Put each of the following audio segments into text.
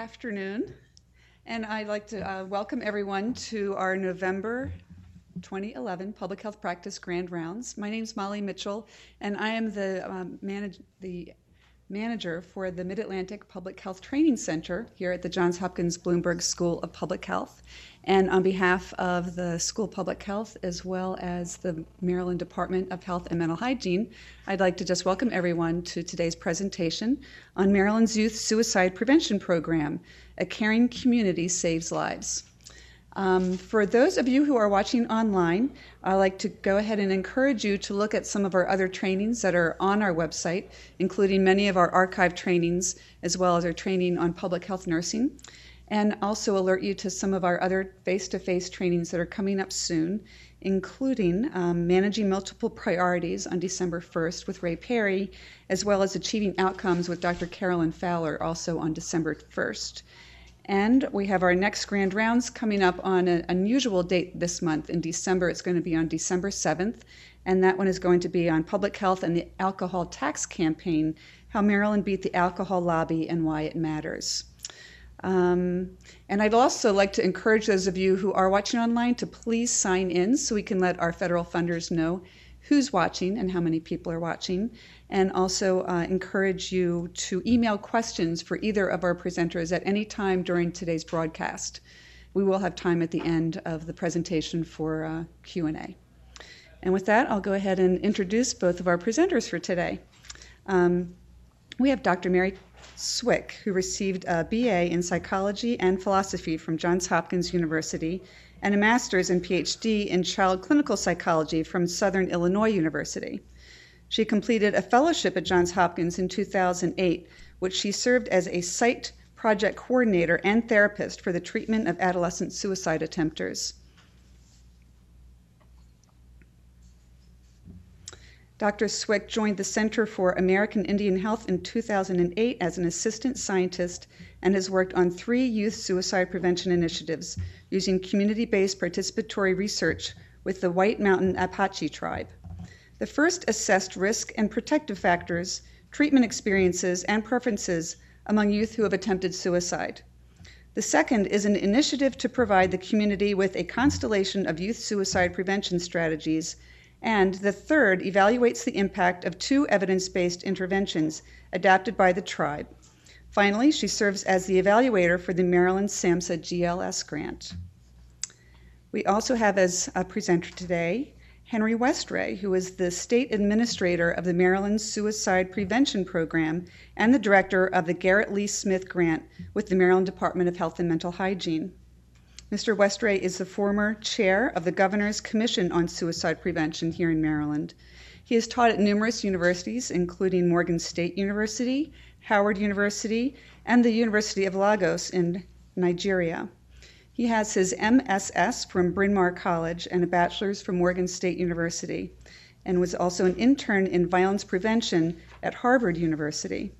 afternoon, and I'd like to uh, welcome everyone to our November 2011 Public Health Practice Grand Rounds. My name is Molly Mitchell, and I am the, um, manage- the manager for the Mid-Atlantic Public Health Training Center here at the Johns Hopkins Bloomberg School of Public Health. And on behalf of the School of Public Health, as well as the Maryland Department of Health and Mental Hygiene, I'd like to just welcome everyone to today's presentation on Maryland's Youth Suicide Prevention Program, A Caring Community Saves Lives. Um, for those of you who are watching online, I'd like to go ahead and encourage you to look at some of our other trainings that are on our website, including many of our archive trainings, as well as our training on public health nursing, and also alert you to some of our other face to face trainings that are coming up soon, including um, Managing Multiple Priorities on December 1st with Ray Perry, as well as Achieving Outcomes with Dr. Carolyn Fowler also on December 1st. And we have our next grand rounds coming up on an unusual date this month. In December, it's going to be on December 7th, and that one is going to be on public health and the alcohol tax campaign how Maryland beat the alcohol lobby and why it matters. Um, and I'd also like to encourage those of you who are watching online to please sign in so we can let our federal funders know who's watching and how many people are watching and also uh, encourage you to email questions for either of our presenters at any time during today's broadcast. We will have time at the end of the presentation for uh, Q&A. And with that, I'll go ahead and introduce both of our presenters for today. Um, we have Dr. Mary Cwik, who received a BA in psychology and philosophy from Johns Hopkins University and a master's and PhD in child clinical psychology from Southern Illinois University. She completed a fellowship at Johns Hopkins in 2008, which she served as a site project coordinator and therapist for the treatment of adolescent suicide attempters. Dr. Cwik joined the Center for American Indian Health in 2008 as an assistant scientist and has worked on three youth suicide prevention initiatives using community based participatory research with the White Mountain Apache tribe. The first assessed risk and protective factors, treatment experiences, and preferences among youth who have attempted suicide. The second is an initiative to provide the community with a constellation of youth suicide prevention strategies. And the third evaluates the impact of two evidence based interventions adapted by the tribe. Finally, she serves as the evaluator for the Maryland SAMHSA GLS grant. We also have as a presenter today Henry Westray, who is the state administrator of the Maryland Suicide Prevention Program and the director of the Garrett Lee Smith Grant with the Maryland Department of Health and Mental Hygiene. Mr. Westray is the former chair of the Governor's Commission on Suicide Prevention here in Maryland. He has taught at numerous universities, including Morgan State University, Howard University, and the University of Lagos in Nigeria. He has his MSS from Bryn Mawr College and a bachelor's from Morgan State University, and was also an intern in violence prevention at Harvard University.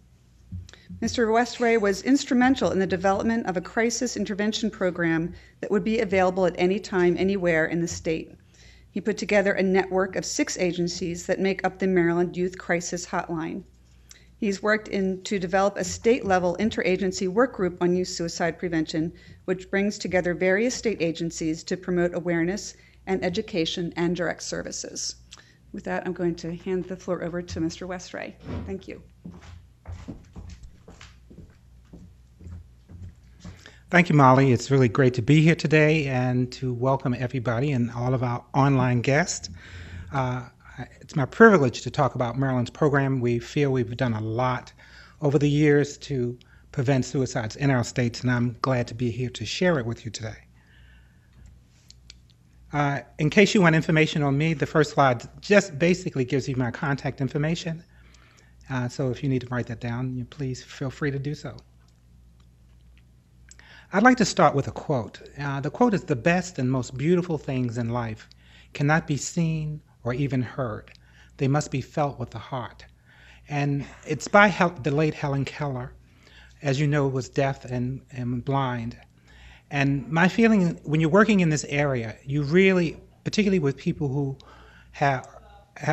Mr. Westray was instrumental in the development of a crisis intervention program that would be available at any time, anywhere in the state. He put together a network of six agencies that make up the Maryland Youth Crisis Hotline. He's worked in, to develop a state level interagency work group on youth suicide prevention, which brings together various state agencies to promote awareness and education and direct services. With that, I'm going to hand the floor over to Mr. Westray. Thank you. Thank you, Molly. It's really great to be here today and to welcome everybody and all of our online guests. Uh, it's my privilege to talk about Maryland's program. We feel we've done a lot over the years to prevent suicides in our states, and I'm glad to be here to share it with you today. Uh, in case you want information on me, the first slide just basically gives you my contact information. Uh, so if you need to write that down, please feel free to do so. I'd like to start with a quote. Uh, the quote is The best and most beautiful things in life cannot be seen or even heard. They must be felt with the heart. And it's by Hel- the late Helen Keller, as you know, was deaf and, and blind. And my feeling when you're working in this area, you really, particularly with people who have,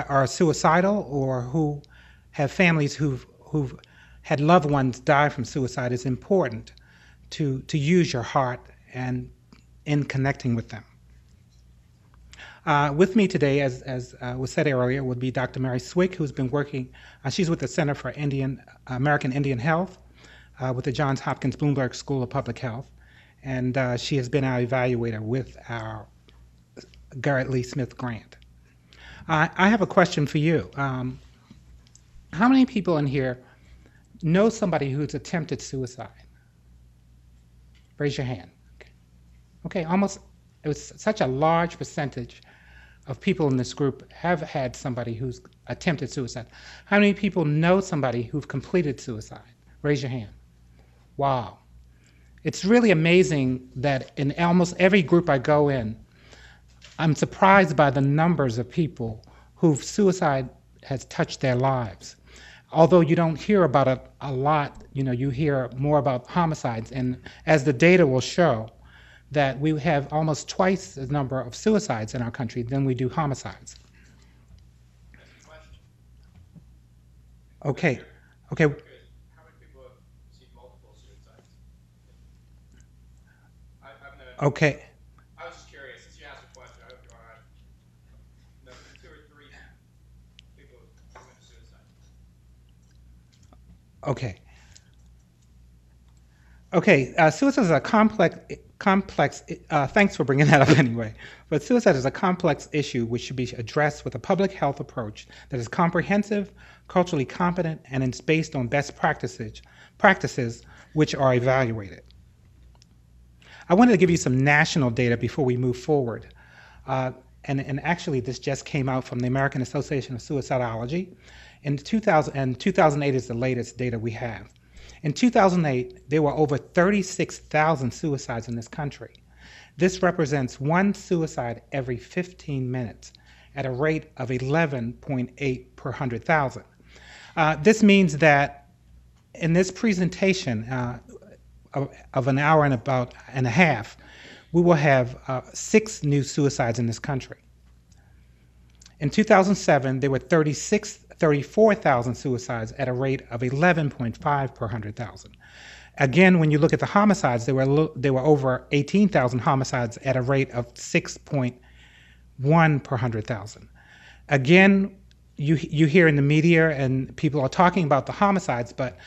are suicidal or who have families who've, who've had loved ones die from suicide, is important to, to use your heart and in connecting with them. Uh, with me today, as, as uh, was said earlier, would be Dr. Mary Cwik, who's been working, uh, she's with the Center for Indian, American Indian Health uh, with the Johns Hopkins Bloomberg School of Public Health. And uh, she has been our evaluator with our Garrett Lee Smith grant. I have a question for you. Um, how many people in here know somebody who's attempted suicide? Raise your hand. Okay, okay almost, it was such a large percentage of people in this group have had somebody who's attempted suicide. How many people know somebody who've completed suicide? Raise your hand. Wow. It's really amazing that in almost every group I go in, I'm surprised by the numbers of people whose suicide has touched their lives. Although you don't hear about it a lot, you know, you hear more about homicides. And as the data will show, that we have almost twice the number of suicides in our country than we do homicides. Okay. Okay. How many people have seen multiple suicides? I, I've known, Okay. I was just curious, since you asked a question, I hope you want to two or three people commit suicide. Okay. Okay. Uh, suicide is a complex complex. Uh, thanks for bringing that up anyway. But suicide is a complex issue which should be addressed with a public health approach that is comprehensive, culturally competent, and is based on best practices, practices which are evaluated. I wanted to give you some national data before we move forward. Uh, and, and, actually, this just came out from the American Association of Suicidology. In 2000, and 2008 is the latest data we have. In 2008, there were over 36,000 suicides in this country. This represents one suicide every 15 minutes at a rate of 11.8 per 100,000. Uh, this means that in this presentation uh, of, of, an hour and about and a half, we will have uh, six new suicides in this country. In 2007, there were 36 34,000 suicides at a rate of 11.5 per 100,000. Again, when you look at the homicides, there were there were over 18,000 homicides at a rate of 6.1 per 100,000. Again, you you hear in the media and people are talking about the homicides, but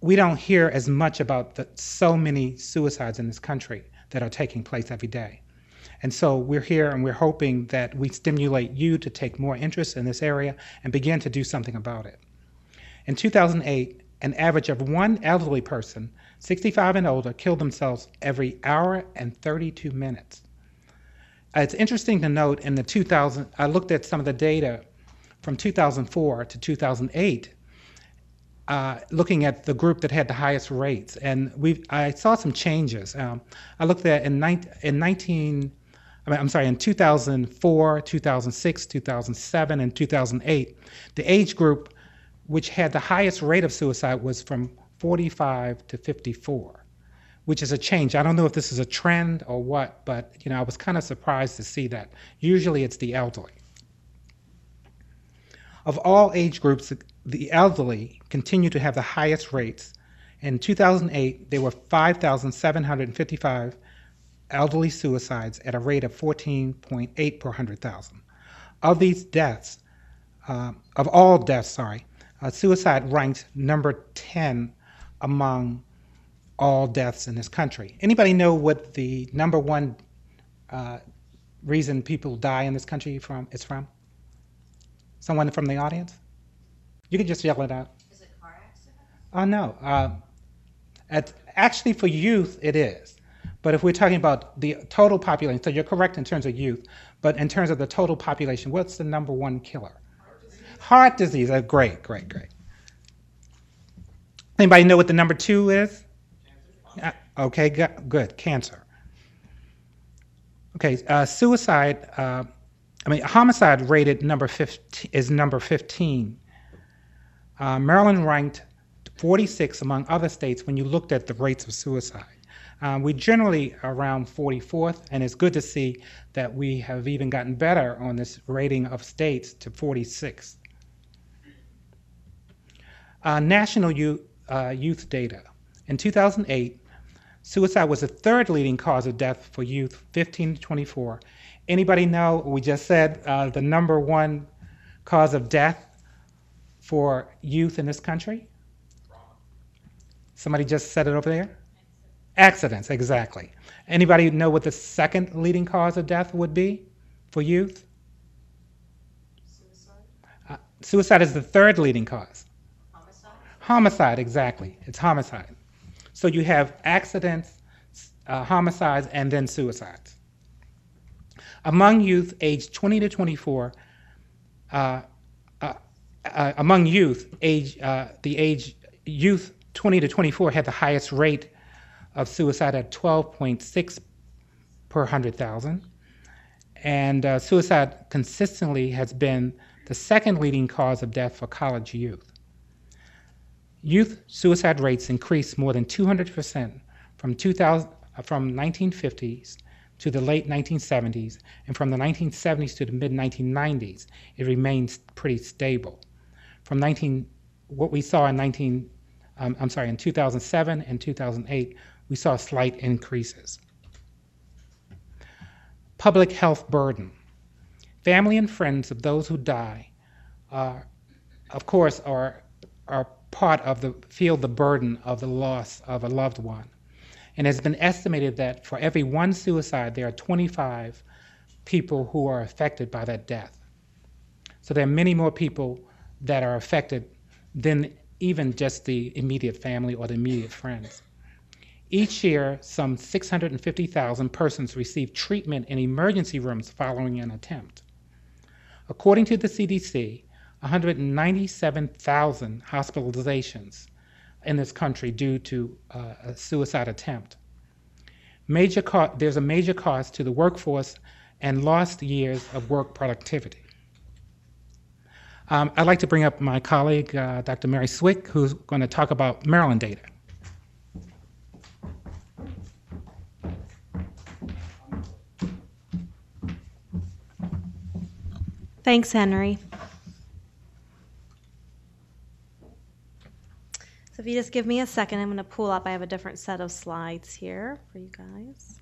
we don't hear as much about the so many suicides in this country that are taking place every day. And so we're here and we're hoping that we stimulate you to take more interest in this area and begin to do something about it. In 2008, an average of one elderly person, 65 and older, killed themselves every hour and 32 minutes. Uh, it's interesting to note in the 2000, I looked at some of the data from 2004 to 2008, uh, looking at the group that had the highest rates, and we I saw some changes. Um, I looked at in, 19, in 19 I'm sorry, in 2004, 2006, 2007, and 2008, the age group which had the highest rate of suicide was from 45 to 54, which is a change. I don't know if this is a trend or what, but you know, I was kind of surprised to see that. Usually it's the elderly. Of all age groups, the elderly continue to have the highest rates. In 2008, there were 5,755 elderly suicides at a rate of 14.8 per 100,000. Of these deaths, uh, of all deaths, sorry, uh, suicide ranks number 10 among all deaths in this country. Anybody know what the number one uh, reason people die in this country from is from? Someone from the audience? You can just yell it out. Is it car accident? Oh no. Uh, at, actually, for youth, it is. But if we're talking about the total population, so you're correct in terms of youth, but in terms of the total population, what's the number one killer? Heart disease. Heart disease. Oh, great, great, great. Anybody know what the number two is? Uh, okay, good. Cancer. Okay, uh, suicide. Uh, I mean, homicide rated number 15 is number 15. Uh, Maryland ranked 46 among other states when you looked at the rates of suicide. Um, we generally around 44th, and it's good to see that we have even gotten better on this rating of states to 46th. Uh, national youth, uh, youth data. In 2008, Suicide was the third leading cause of death for youth 15 to 24. Anybody know? We just said uh, the number one cause of death for youth in this country. Somebody just said it over there. Accidents, exactly. Anybody know what the second leading cause of death would be for youth? Uh, suicide is the third leading cause. Homicide? Homicide, exactly. It's homicide. So you have accidents, uh, homicides, and then suicides. Among youth aged 20 to 24, uh, uh, uh, among youth age uh, the age youth 20 to 24 had the highest rate of suicide at 12.6 per 100,000. And uh, suicide consistently has been the second leading cause of death for college youth. Youth suicide rates increased more than 200% from 2000 uh, from 1950s to the late 1970s, and from the 1970s to the mid 1990s, it remains pretty stable. From 19, what we saw in 19, um, I'm sorry, in 2007 and 2008, we saw slight increases. Public health burden. Family and friends of those who die, of course, are, are part of the, feel the burden of the loss of a loved one. And it's been estimated that for every one suicide, there are 25 people who are affected by that death. So there are many more people that are affected than even just the immediate family or the immediate friends. Each year, some 650,000 persons receive treatment in emergency rooms following an attempt. According to the CDC, 197,000 hospitalizations in this country due to uh, a suicide attempt. Major co- there's a major cost to the workforce and lost years of work productivity. Um, I'd like to bring up my colleague, uh, Dr. Mary Cwik, who's going to talk about Maryland data. Thanks, Henry. So if you just give me a second, I'm going to pull up. I have a different set of slides here for you guys.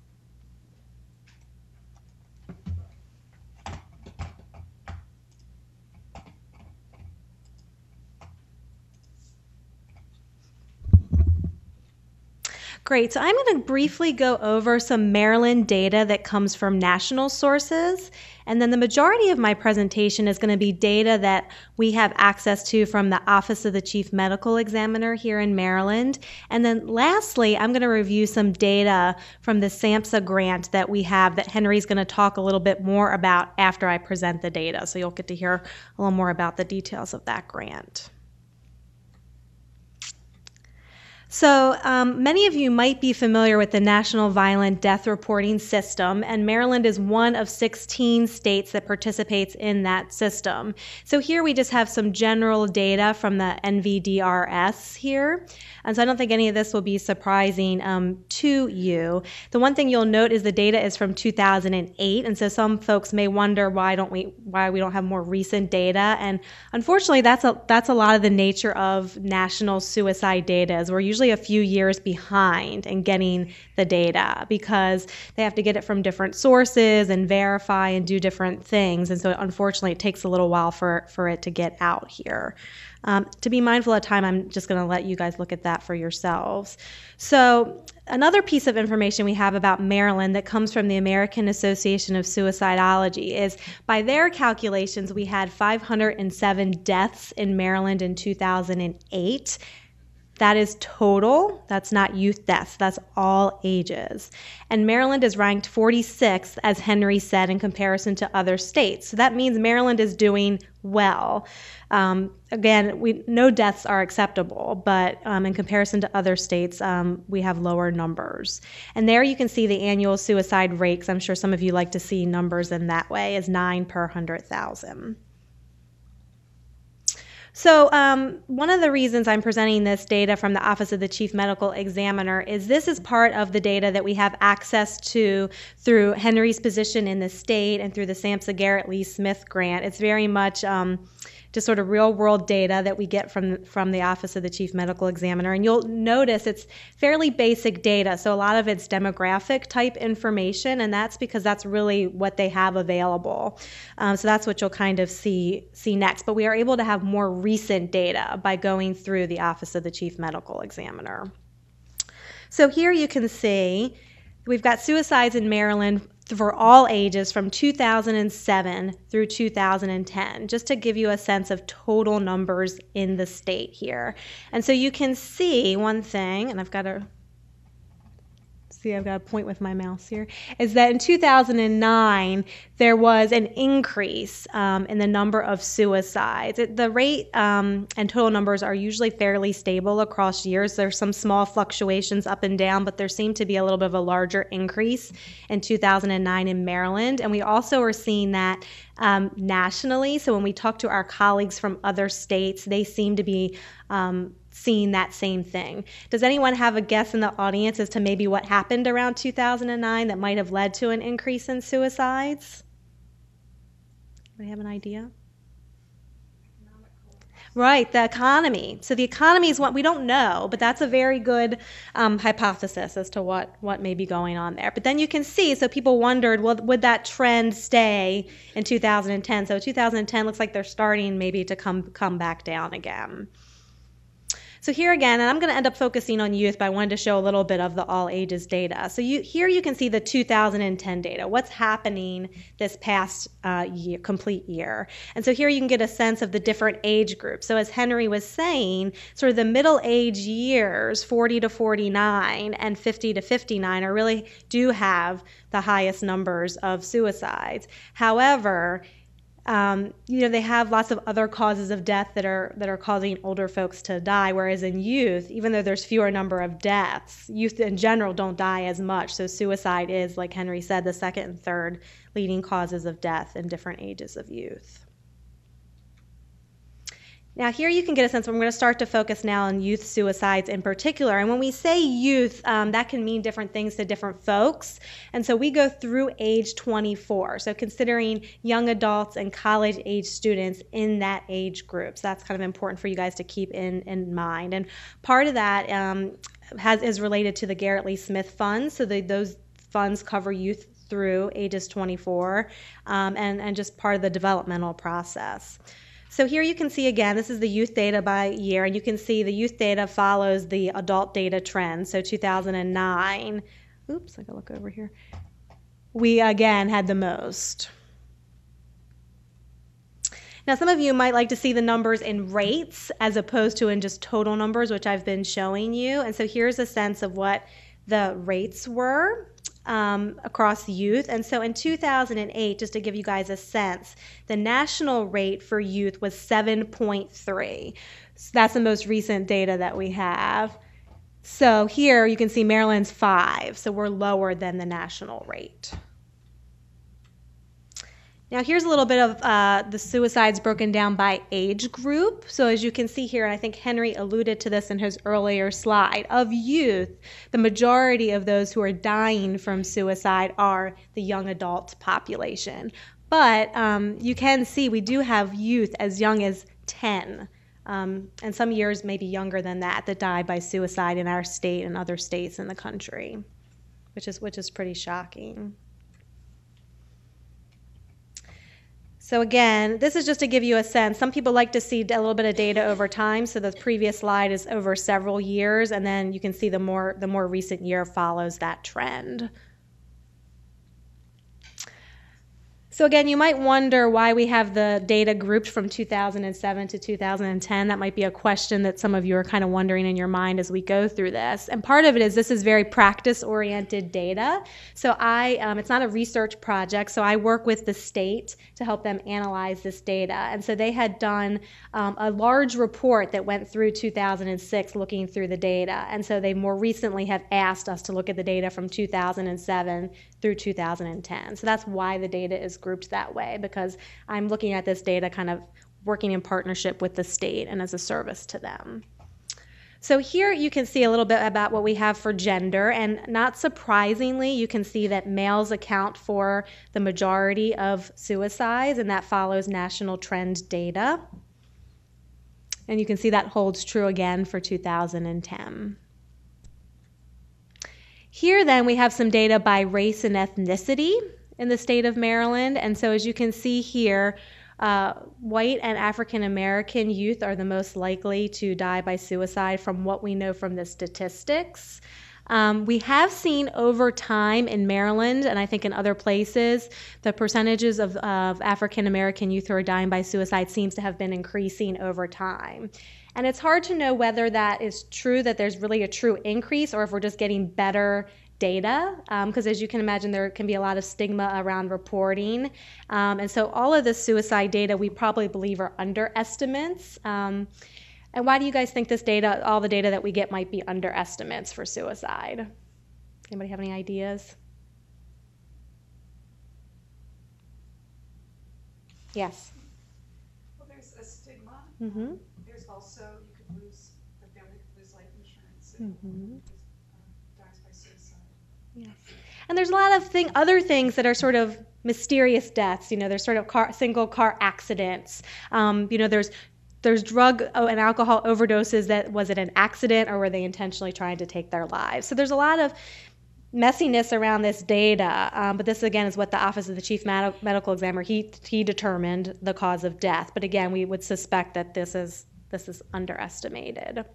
Great. So I'm going to briefly go over some Maryland data that comes from national sources. And then the majority of my presentation is going to be data that we have access to from the Office of the Chief Medical Examiner here in Maryland. And then lastly, I'm going to review some data from the SAMHSA grant that we have that Henry's going to talk a little bit more about after I present the data. So you'll get to hear a little more about the details of that grant. So, um, many of you might be familiar with the National Violent Death Reporting System, and Maryland is one of 16 states that participates in that system. So, here we just have some general data from the NVDRS here. And so, I don't think any of this will be surprising um, to you. The one thing you'll note is the data is from 2008, and so some folks may wonder why don't we why we don't have more recent data. And unfortunately, that's a that's a lot of the nature of national suicide data. Is we're usually usually a few years behind in getting the data because they have to get it from different sources and verify and do different things. And so, unfortunately, it takes a little while for, for it to get out here. Um, to be mindful of time, I'm just going to let you guys look at that for yourselves. So, another piece of information we have about Maryland that comes from the American Association of Suicidology is by their calculations, we had 507 deaths in Maryland in 2008 that is total. That's not youth deaths. That's all ages. And Maryland is ranked 46th, as Henry said, in comparison to other states. So that means Maryland is doing well. Um, again, we no deaths are acceptable, but um, in comparison to other states, um, we have lower numbers. And there you can see the annual suicide rates. I'm sure some of you like to see numbers in that way, is nine per hundred thousand. So, um, one of the reasons I'm presenting this data from the Office of the Chief Medical Examiner is this is part of the data that we have access to through Henry's position in the state and through the SAMHSA Garrett Lee Smith grant. It's very much um, just sort of real world data that we get from from the office of the chief medical examiner. And you'll notice it's fairly basic data. So a lot of it's demographic type information and that's because that's really what they have available. Um, so that's what you'll kind of see see next. But we are able to have more recent data by going through the office of the chief medical examiner. So here you can see we've got suicides in maryland for all ages from 2007 through 2010, just to give you a sense of total numbers in the state here. And so you can see one thing, and I've got to see, I've got a point with my mouse here, is that in 2009, there was an increase um, in the number of suicides. It, the rate um, and total numbers are usually fairly stable across years. There's some small fluctuations up and down, but there seemed to be a little bit of a larger increase in 2009 in Maryland. And we also are seeing that um, nationally. So when we talk to our colleagues from other states, they seem to be um, seeing that same thing. Does anyone have a guess in the audience as to maybe what happened around 2009 that might have led to an increase in suicides? Anybody have an idea? Right, the economy. So the economy is what we don't know, but that's a very good um, hypothesis as to what, what may be going on there. But then you can see, so people wondered, well, would that trend stay in 2010? So 2010 looks like they're starting maybe to come come back down again. So here again, and I'm going to end up focusing on youth, but I wanted to show a little bit of the all ages data. So you, here you can see the 2010 data, what's happening this past uh, year, complete year. And so here you can get a sense of the different age groups. So as Henry was saying, sort of the middle age years, 40 to 49 and 50 to 59, are really do have the highest numbers of suicides. However, um, you know, they have lots of other causes of death that are that are causing older folks to die. Whereas in youth, even though there's fewer number of deaths, youth in general don't die as much. So suicide is, like Henry said, the second and third leading causes of death in different ages of youth. Now, here you can get a sense. I'm going to start to focus now on youth suicides in particular. And when we say youth, um, that can mean different things to different folks. And so we go through age 24. So considering young adults and college age students in that age group. So that's kind of important for you guys to keep in, in mind. And part of that um, has is related to the Garrett Lee Smith Fund. So the, those funds cover youth through ages 24 um, and, and just part of the developmental process. So here you can see again, this is the youth data by year, and you can see the youth data follows the adult data trend. So 2009, oops, I gotta look over here. We again had the most. Now, some of you might like to see the numbers in rates as opposed to in just total numbers, which I've been showing you. And so here's a sense of what the rates were um, across youth. And so in 2008, just to give you guys a sense, the national rate for youth was 7.3. So that's the most recent data that we have. So here you can see Maryland's 5, so we're lower than the national rate. Now here's a little bit of uh, the suicides broken down by age group. So as you can see here, and I think Henry alluded to this in his earlier slide, of youth, the majority of those who are dying from suicide are the young adult population. But um, you can see we do have youth as young as 10. Um, and some years maybe younger than that that die by suicide in our state and other states in the country, which is which is pretty shocking. So again, this is just to give you a sense. Some people like to see a little bit of data over time. So the previous slide is over several years, and then you can see the more the more recent year follows that trend. So again, you might wonder why we have the data grouped from 2007 to 2010. That might be a question that some of you are kind of wondering in your mind as we go through this. And part of it is this is very practice-oriented data. So I, um, it's not a research project. So I work with the state to help them analyze this data. And so they had done um, a large report that went through 2006, looking through the data. And so they more recently have asked us to look at the data from 2007 through 2010. So that's why the data is grouped that way because I'm looking at this data kind of working in partnership with the state and as a service to them. So here you can see a little bit about what we have for gender, and not surprisingly, you can see that males account for the majority of suicides, and that follows national trend data. And you can see that holds true again for 2010. Here, then, we have some data by race and ethnicity in the state of Maryland. And so, as you can see here, uh, white and African American youth are the most likely to die by suicide from what we know from the statistics. Um, we have seen over time in Maryland and I think in other places, the percentages of, of African American youth who are dying by suicide seems to have been increasing over time. And it's hard to know whether that is true, that there's really a true increase, or if we're just getting better data because um, as you can imagine there can be a lot of stigma around reporting. Um, and so all of the suicide data we probably believe are underestimates. Um, and why do you guys think this data all the data that we get might be underestimates for suicide? Anybody have any ideas? Yes. Well, there's a stigma. mm-hmm. There's also, you could lose, the family could lose life suicide. Yes. And there's a lot of thing, other things that are sort of mysterious deaths. You know, there's sort of car, single car accidents. Um, you know, there's there's drug oh, and alcohol overdoses that was it an accident or were they intentionally trying to take their lives? So there's a lot of messiness around this data. Um, but this again is what the Office of the Chief Med- Medical Examiner he he determined the cause of death. But again, we would suspect that this is this is underestimated.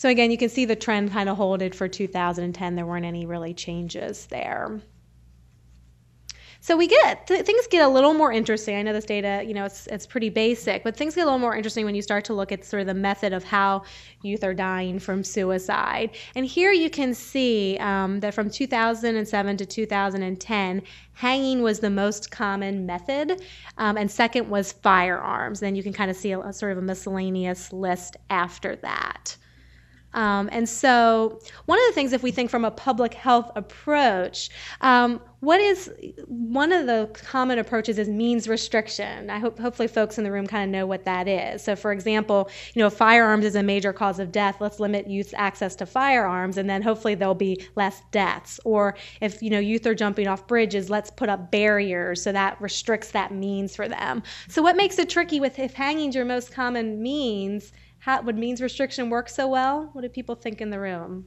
So again, you can see the trend kind of holded for 2010. There weren't any really changes there. So we get th- things get a little more interesting. I know this data, you know, it's it's pretty basic, but things get a little more interesting when you start to look at sort of the method of how youth are dying from suicide. And here you can see um, that from 2007 to 2010, hanging was the most common method, um, and second was firearms. Then you can kind of see a, a sort of a miscellaneous list after that. Um, and so, one of the things, if we think from a public health approach, um, what is one of the common approaches is means restriction. I hope hopefully folks in the room kind of know what that is. So, for example, you know, firearms is a major cause of death, let's limit youth's access to firearms, and then hopefully there'll be less deaths. Or if you know youth are jumping off bridges, let's put up barriers so that restricts that means for them. So, what makes it tricky with if hanging's your most common means? How, would means restriction work so well? What do people think in the room?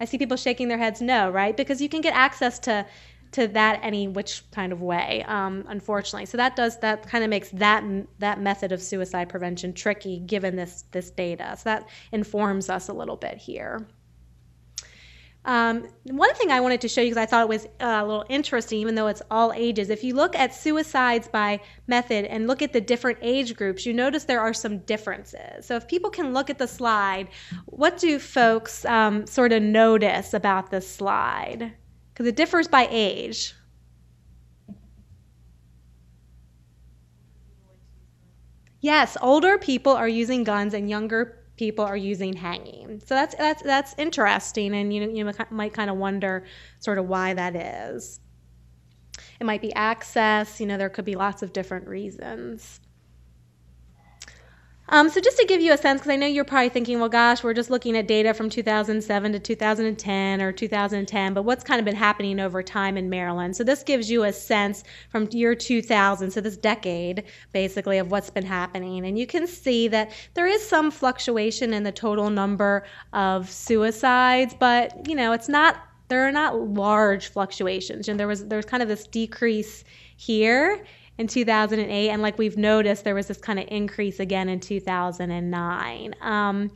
I see people shaking their heads no, right? Because you can get access to to that any which kind of way, um, unfortunately. So that does that kind of makes that that method of suicide prevention tricky given this this data. So that informs us a little bit here. Um, one thing I wanted to show you because I thought it was uh, a little interesting, even though it's all ages, if you look at suicides by method and look at the different age groups, you notice there are some differences. So if people can look at the slide, what do folks um, sort of notice about this slide? Because it differs by age. Yes, older people are using guns and younger people are using hanging. So that's that's that's interesting, and you you might kind of wonder sort of why that is. It might be access. You know, there could be lots of different reasons. Um, so just to give you a sense, because I know you're probably thinking, well, gosh, we're just looking at data from 2007 to 2010 or 2010, but what's kind of been happening over time in Maryland? So this gives you a sense from year 2000, so this decade, basically, of what's been happening. And you can see that there is some fluctuation in the total number of suicides, but, you know, it's not, there are not large fluctuations. And there was, there's kind of this decrease here in 2008 and like we've noticed there was this kind of increase again in 2009 um,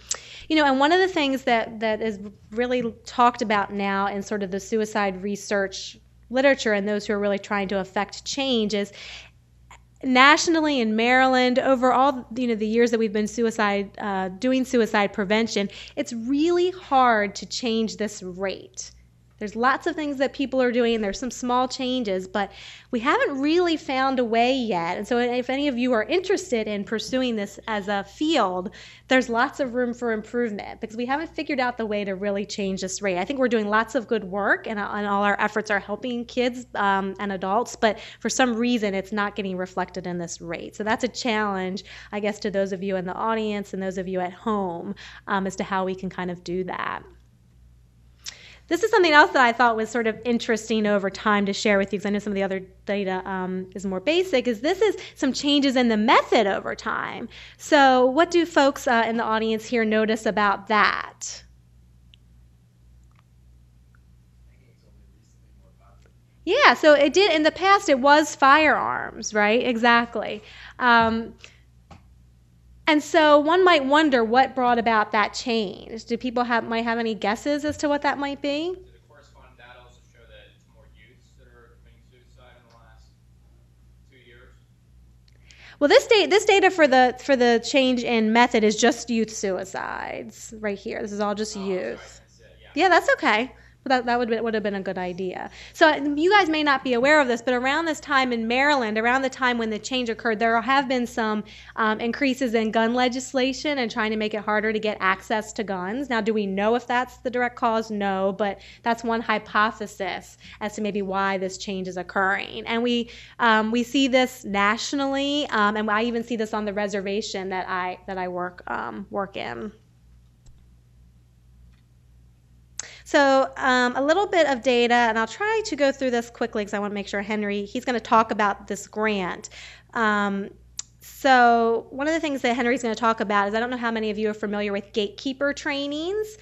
you know and one of the things that that is really talked about now in sort of the suicide research literature and those who are really trying to affect change is nationally in Maryland, over all you know the years that we've been suicide uh, doing suicide prevention, it's really hard to change this rate. There's lots of things that people are doing. There's some small changes, but we haven't really found a way yet. And so, if any of you are interested in pursuing this as a field, there's lots of room for improvement because we haven't figured out the way to really change this rate. I think we're doing lots of good work, and, and all our efforts are helping kids um, and adults, but for some reason, it's not getting reflected in this rate. So, that's a challenge, I guess, to those of you in the audience and those of you at home um, as to how we can kind of do that. This is something else that I thought was sort of interesting over time to share with you because I know some of the other data um, is more basic. Is this is some changes in the method over time. So, what do folks uh, in the audience here notice about that? Yeah, so it did in the past. It was firearms, right? Exactly. Um, and so one might wonder what brought about that change. Do people have might have any guesses as to what that might be? Did the corresponding data also show that it's more youths that are committing suicide in the last two years? Well, this data this data for the for the change in method is just youth suicides right here. This is all just Oh, I'm sorry, youth. that's it, yeah. Yeah, that's okay. That, that would, would have been a good idea. So uh, you guys may not be aware of this, but around this time in Maryland, around the time when the change occurred, there have been some um, increases in gun legislation and trying to make it harder to get access to guns. Now, do we know if that's the direct cause? No, but that's one hypothesis as to maybe why this change is occurring. And we um, we see this nationally, um, and I even see this on the reservation that I that I work um, work in. So um, a little bit of data, and I'll try to go through this quickly because I want to make sure Henry, he's going to talk about this grant. Um, so one of the things that Henry's going to talk about is I don't know how many of you are familiar with gatekeeper trainings.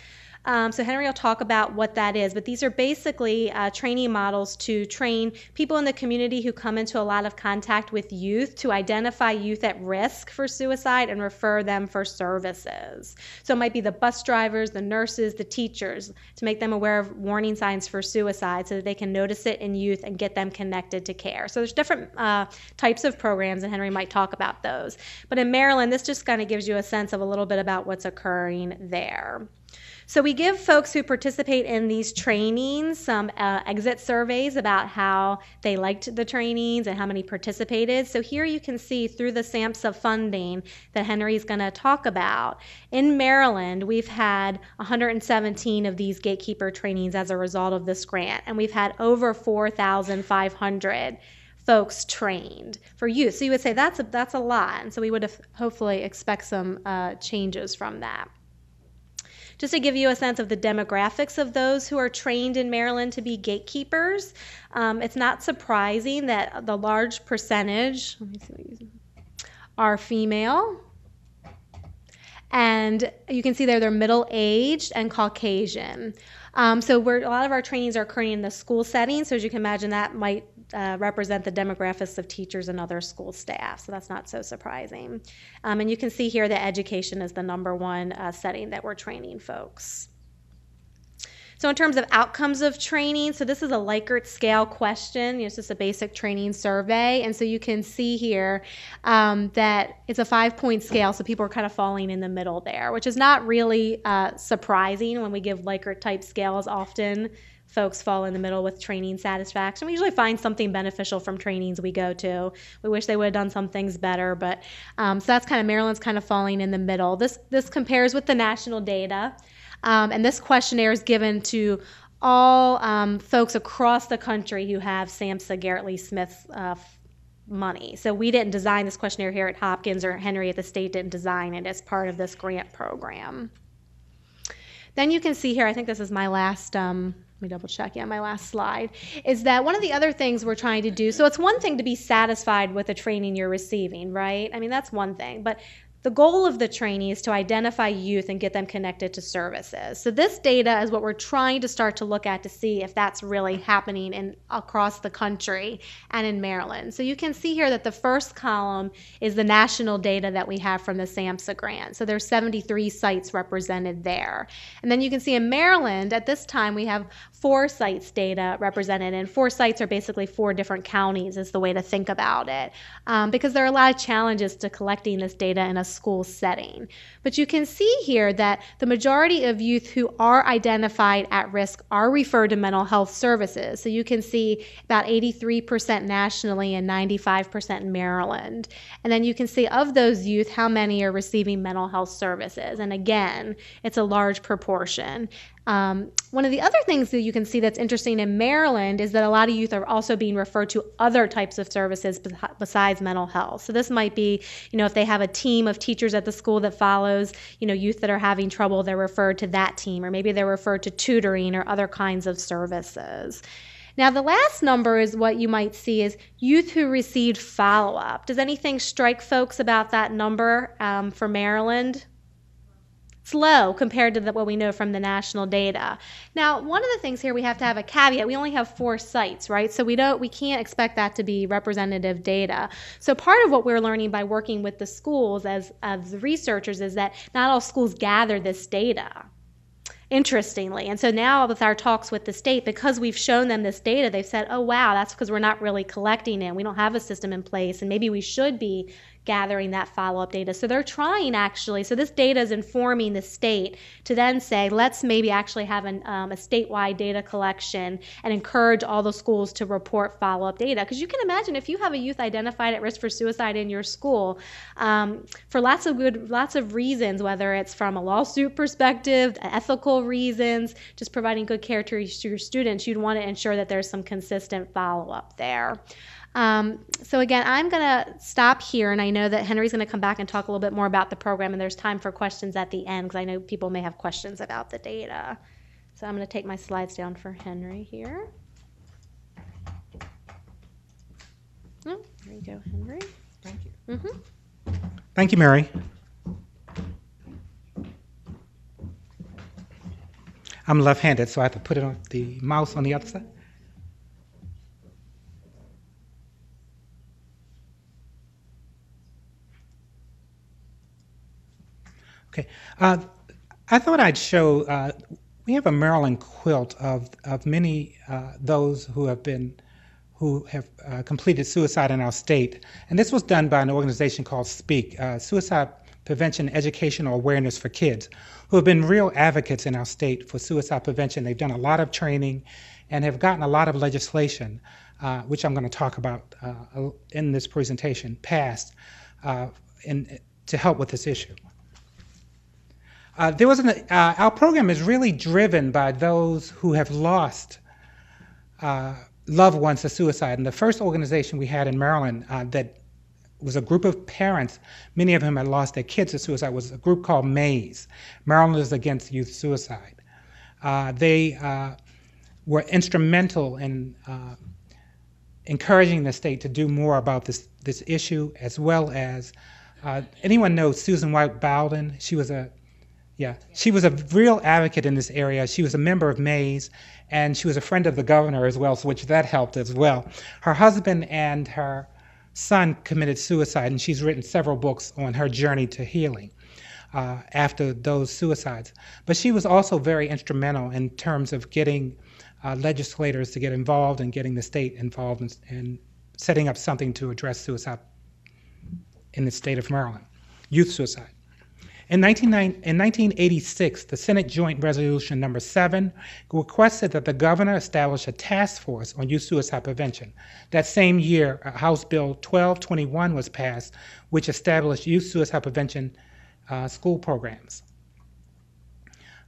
Um, so Henry will talk about what that is, but these are basically uh, training models to train people in the community who come into a lot of contact with youth to identify youth at risk for suicide and refer them for services. So it might be the bus drivers, the nurses, the teachers to make them aware of warning signs for suicide so that they can notice it in youth and get them connected to care. So there's different uh, types of programs, and Henry might talk about those. But in Maryland, this just kind of gives you a sense of a little bit about what's occurring there. So we give folks who participate in these trainings some uh, exit surveys about how they liked the trainings and how many participated. So here you can see through the SAMHSA funding that Henry's going to talk about. In Maryland, we've had 117 of these gatekeeper trainings as a result of this grant, and we've had over 4,500 folks trained for youth. So you would say that's a, that's a lot, and so we would have hopefully expect some uh, changes from that. Just to give you a sense of the demographics of those who are trained in Maryland to be gatekeepers, um, it's not surprising that the large percentage are female. And you can see there they're middle aged and Caucasian. Um, so we're, a lot of our trainings are occurring in the school setting. So as you can imagine, that might uh, represent the demographics of teachers and other school staff. So that's not so surprising. Um, and you can see here that education is the number one uh, setting that we're training folks. So in terms of outcomes of training, so this is a Likert scale question. It's just a basic training survey, and so you can see here um, that it's a five-point scale. So people are kind of falling in the middle there, which is not really uh, surprising when we give Likert type scales. Often, folks fall in the middle with training satisfaction. We usually find something beneficial from trainings we go to. We wish they would have done some things better, but um, so that's kind of Maryland's kind of falling in the middle. This this compares with the national data. Um, and this questionnaire is given to all um, folks across the country who have SAMHSA Garrett Lee Smith uh, money. So we didn't design this questionnaire here at Hopkins or Henry at the state didn't design it as part of this grant program. Then you can see here, I think this is my last, um, let me double check, yeah, my last slide, is that one of the other things we're trying to do, so it's one thing to be satisfied with the training you're receiving, right? I mean, that's one thing, but the goal of the training is to identify youth and get them connected to services. So this data is what we're trying to start to look at to see if that's really happening in across the country and in Maryland. So you can see here that the first column is the national data that we have from the SAMHSA grant. So there's 73 sites represented there. And then you can see in Maryland at this time we have four sites data represented and four sites are basically four different counties is the way to think about it um, because there are a lot of challenges to collecting this data in a school setting. But you can see here that the majority of youth who are identified at risk are referred to mental health services. So you can see about 83% nationally and 95% in Maryland. And then you can see of those youth how many are receiving mental health services. And again, it's a large proportion. Um, one of the other things that you can see that's interesting in Maryland is that a lot of youth are also being referred to other types of services besides mental health. So this might be, you know, if they have a team of teachers at the school that follows, you know, youth that are having trouble, they're referred to that team, or maybe they're referred to tutoring or other kinds of services. Now, the last number is what you might see is youth who received follow up. Does anything strike folks about that number um, for Maryland? It's low compared to the, what we know from the national data. Now, one of the things here we have to have a caveat. We only have four sites, right? So we don't, we can't expect that to be representative data. So part of what we're learning by working with the schools as as researchers is that not all schools gather this data interestingly. And so now with our talks with the state, because we've shown them this data, they've said, oh, wow, that's because we're not really collecting it. We don't have a system in place, and maybe we should be gathering that follow up data. So they're trying actually, so this data is informing the state to then say, let's maybe actually have an, um, a statewide data collection and encourage all the schools to report follow up data. Because you can imagine if you have a youth identified at risk for suicide in your school, um, for lots of good, lots of reasons, whether it's from a lawsuit perspective, ethical reasons, just providing good care to your students, you'd want to ensure that there's some consistent follow up there. Um, so again, I'm going to stop here, and I know that Henry's going to come back and talk a little bit more about the program, and there's time for questions at the end because I know people may have questions about the data. So I'm going to take my slides down for Henry here. Oh, there you go, Henry. Thank you. Mm-hmm. Thank you, Mary. I'm left-handed, so I have to put it on the mouse on the other side. Okay. Uh, I thought I'd show, uh, we have a Maryland quilt of, of many uh, those who have been, who have uh, completed suicide in our state. And this was done by an organization called SPEAK, uh, Suicide Prevention Educational Awareness for Kids, who have been real advocates in our state for suicide prevention. They've done a lot of training and have gotten a lot of legislation, uh, which I'm going to talk about in this presentation, passed in, to help with this issue. Uh, there was an, uh, our program is really driven by those who have lost uh, loved ones to suicide. And the first organization we had in Maryland uh, that was a group of parents, many of whom had lost their kids to suicide, was a group called MAYS, Marylanders Against Youth Suicide. Uh, they uh, were instrumental in encouraging the state to do more about this, this issue, as well as anyone knows Susan White Bowden? She was a yeah, she was a real advocate in this area. She was a member of MAYS, and she was a friend of the governor as well, so which that helped as well. Her husband and her son committed suicide, and she's written several books on her journey to healing uh, after those suicides. But she was also very instrumental in terms of getting uh, legislators to get involved and getting the state involved in, in setting up something to address suicide in the state of Maryland, youth suicide. In, 1986, the Senate Joint Resolution Number 7 requested that the governor establish a task force on youth suicide prevention. That same year, House Bill 1221 was passed, which established youth suicide prevention uh, school programs.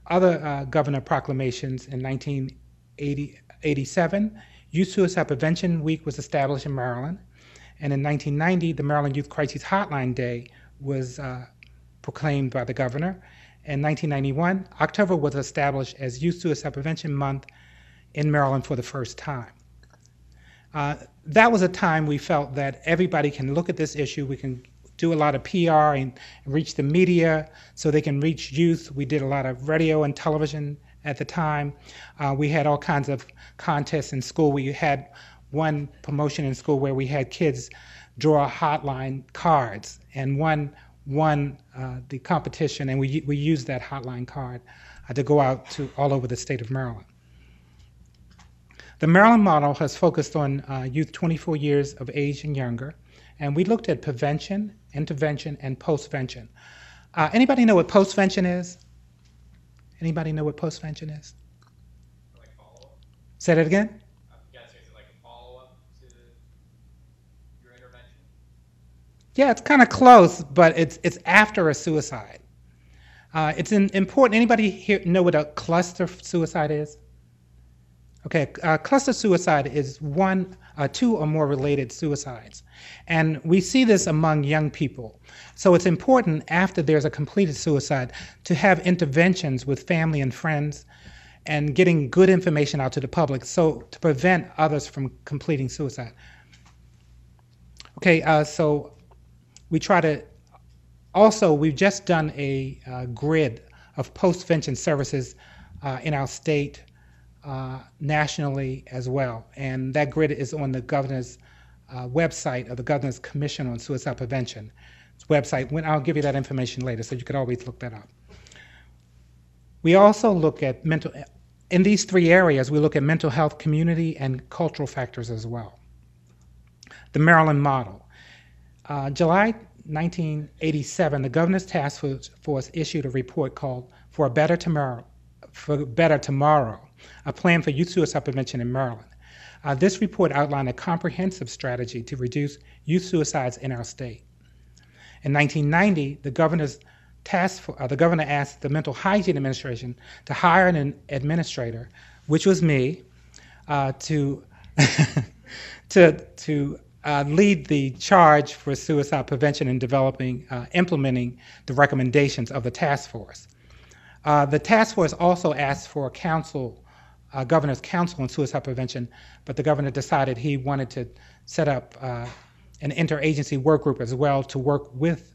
Other uh, governor proclamations in 1987, Youth Suicide Prevention Week was established in Maryland. And in 1990, the Maryland Youth Crisis Hotline Day was uh, proclaimed by the governor. In 1991, October was established as Youth Suicide Prevention Month in Maryland for the first time. Uh, that was a time we felt that everybody can look at this issue. We can do a lot of PR and reach the media so they can reach youth. We did a lot of radio and television at the time. Uh, we had all kinds of contests in school. We had one promotion in school where we had kids draw hotline cards, and one won uh, the competition, and we, we used that hotline card uh, to go out to all over the state of Maryland. The Maryland model has focused on uh, youth 24 years of age and younger, and we looked at prevention, intervention, and postvention. Uh, anybody know what postvention is? Anybody know what postvention is? Say that again? intervention? Yeah, it's kind of close, but it's it's after a suicide. Uh, it's in, important. Anybody here know what a cluster suicide is? Okay, uh, cluster suicide is one, uh, two or more related suicides. And we see this among young people. So it's important after there's a completed suicide to have interventions with family and friends and getting good information out to the public so to prevent others from completing suicide. Okay, uh, so we try to also, we've just done a uh, grid of post-vention services uh, in our state, uh, nationally as well. And that grid is on the governor's uh, website of the Governor's Commission on Suicide Prevention website. When I'll give you that information later, so you could always look that up. We also look at mental, in these three areas, we look at mental health, community, and cultural factors as well. The Maryland model. Uh, July 1987, the Governor's Task Force issued a report called "For a Better Tomorrow," for better tomorrow, a plan for youth suicide prevention in Maryland. Uh, this report outlined a comprehensive strategy to reduce youth suicides in our state. In 1990, the governor's task for, uh, the governor asked the Mental Hygiene Administration to hire an administrator, which was me, uh, to to to uh, lead the charge for suicide prevention and developing, uh, implementing the recommendations of the task force. Uh, the task force also asked for a council, uh, governor's council on suicide prevention, but the governor decided he wanted to set up uh, an interagency work group as well to work with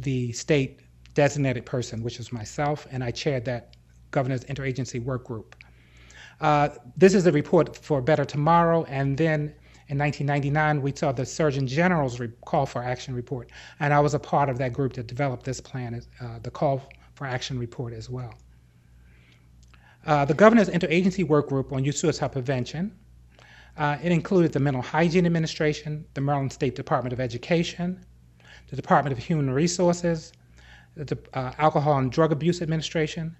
the state designated person, which is myself, and I chaired that governor's interagency work group. this is a report for Better Tomorrow, and then in 1999, we saw the Surgeon General's call for action report, and I was a part of that group that developed this plan, uh, the call for action report as well. Uh, the governor's interagency work group on youth suicide prevention. Uh, it included the Mental Hygiene Administration, the Maryland State Department of Education, the Department of Human Resources, the uh, Alcohol and Drug Abuse Administration,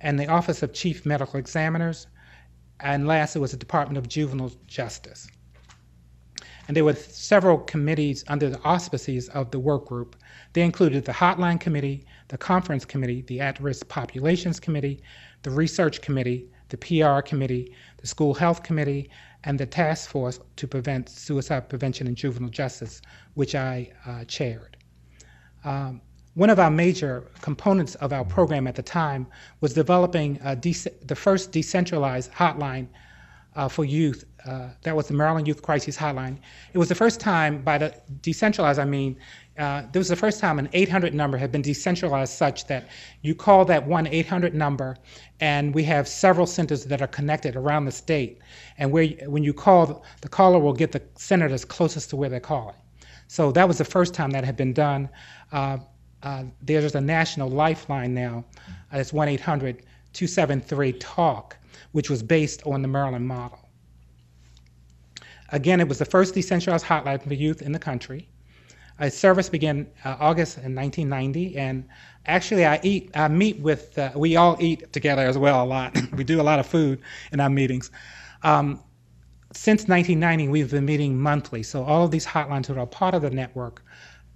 and the Office of Chief Medical Examiners, and last it was the Department of Juvenile Justice. And there were several committees under the auspices of the work group. They included the Hotline Committee, the Conference Committee, the At Risk Populations Committee, the Research Committee, the PR Committee, the School Health Committee, and the Task Force to Prevent Suicide Prevention and Juvenile Justice, which I uh, chaired. Um, one of our major components of our program at the time was developing the first decentralized hotline uh, for youth. Uh, that was the Maryland Youth Crisis Hotline. It was the first time, by the decentralized, I mean, uh, this was the first time an 800 number had been decentralized such that you call that 1 800 number, and we have several centers that are connected around the state. And where, when you call, the caller will get the center that's closest to where they're calling. So that was the first time that had been done. Uh, uh, there's a national lifeline now. Uh, it's 1 800 273 TALK which was based on the Maryland model. Again, it was the first decentralized hotline for youth in the country. Its service began uh, August in 1990, and actually, I eat, I meet with, uh, we all eat together as well a lot. we do a lot of food in our meetings. Um, since 1990, we've been meeting monthly, so all of these hotlines that are part of the network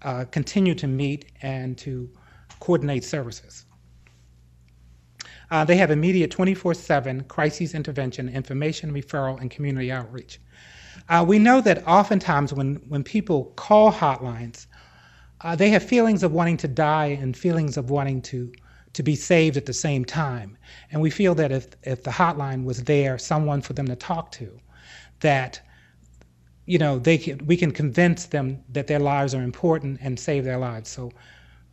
uh, continue to meet and to coordinate services. Uh, they have immediate 24 7 crises intervention, information referral, and community outreach. Uh, we know that oftentimes when, when people call hotlines, uh, they have feelings of wanting to die and feelings of wanting to, to be saved at the same time. And we feel that if, if the hotline was there, someone for them to talk to, that you know they can, we can convince them that their lives are important and save their lives. So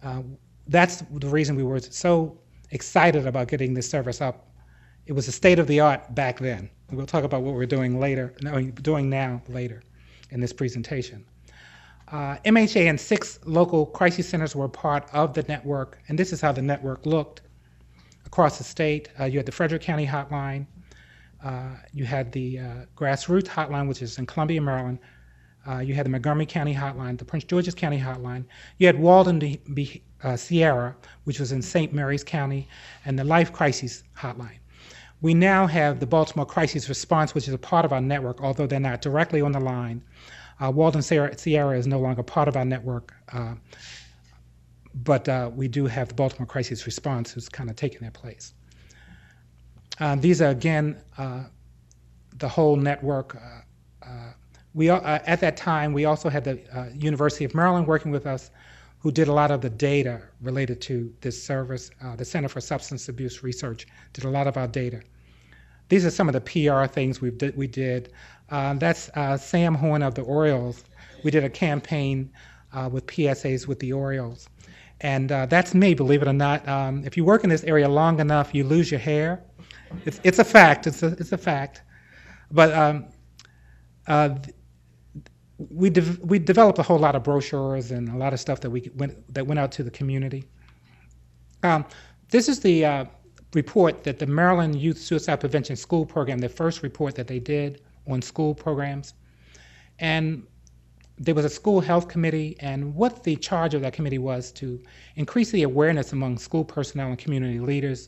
uh, that's the reason we were so excited about getting this service up. It was a state of the art back then. We'll talk about what we're doing later, no, doing now later in this presentation. Uh, MHA and six local crisis centers were part of the network, and this is how the network looked across the state. Uh, you had the Frederick County Hotline, uh, you had the uh, Grassroots Hotline, which is in Columbia, Maryland. Uh, you had the Montgomery County Hotline, the Prince George's County Hotline. You had Walden uh, Sierra, which was in St. Mary's County, and the Life Crisis Hotline. We now have the Baltimore Crisis Response, which is a part of our network, although they're not directly on the line. Uh, Walden Sierra, Sierra, is no longer part of our network, uh, but uh, we do have the Baltimore Crisis Response who's kind of taking their place. Uh, these are again the whole network. Uh, we uh, at that time we also had the University of Maryland working with us, who did a lot of the data related to this service. the Center for Substance Abuse Research did a lot of our data. These are some of the PR things we did. We did. that's Sam Horn of the Orioles. We did a campaign with PSAs with the Orioles. And uh, that's me, believe it or not. Um, if you work in this area long enough, you lose your hair. It's, it's a fact. It's a, it's a fact. But um, uh, we, de- we developed a whole lot of brochures and a lot of stuff that, we went, that went out to the community. Um, this is the uh, report that the Maryland Youth Suicide Prevention School Program, the first report that they did on school programs. And there was a school health committee, and what the charge of that committee was to increase the awareness among school personnel and community leaders,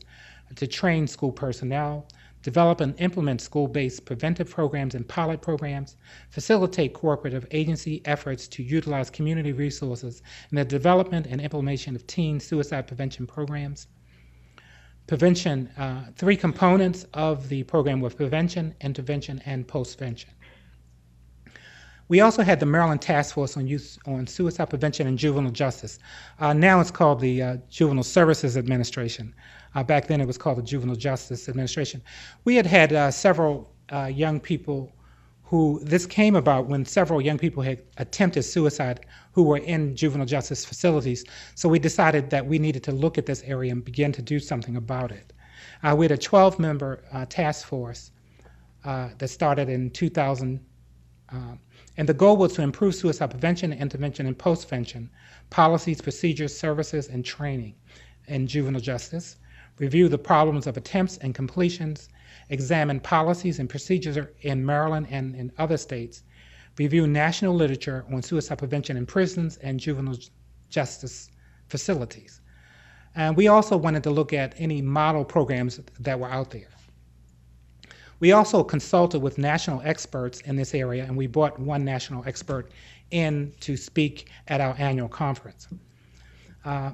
to train school personnel, develop and implement school based preventive programs and pilot programs, facilitate cooperative agency efforts to utilize community resources in the development and implementation of teen suicide prevention programs. Prevention, uh, three components of the program were prevention, intervention, and postvention. We also had the Maryland Task Force on Youth on Suicide Prevention and Juvenile Justice. Uh, now it's called the uh, Juvenile Services Administration. Uh, back then it was called the Juvenile Justice Administration. We had had uh, several uh, young people who this came about when several young people had attempted suicide who were in juvenile justice facilities. So we decided that we needed to look at this area and begin to do something about it. Uh, we had a 12 member task force that started in 2000. And the goal was to improve suicide prevention, intervention, and postvention policies, procedures, services, and training in juvenile justice, review the problems of attempts and completions, examine policies and procedures in Maryland and in other states, review national literature on suicide prevention in prisons and juvenile justice facilities. And we also wanted to look at any model programs that were out there. We also consulted with national experts in this area, and we brought one national expert in to speak at our annual conference. Uh,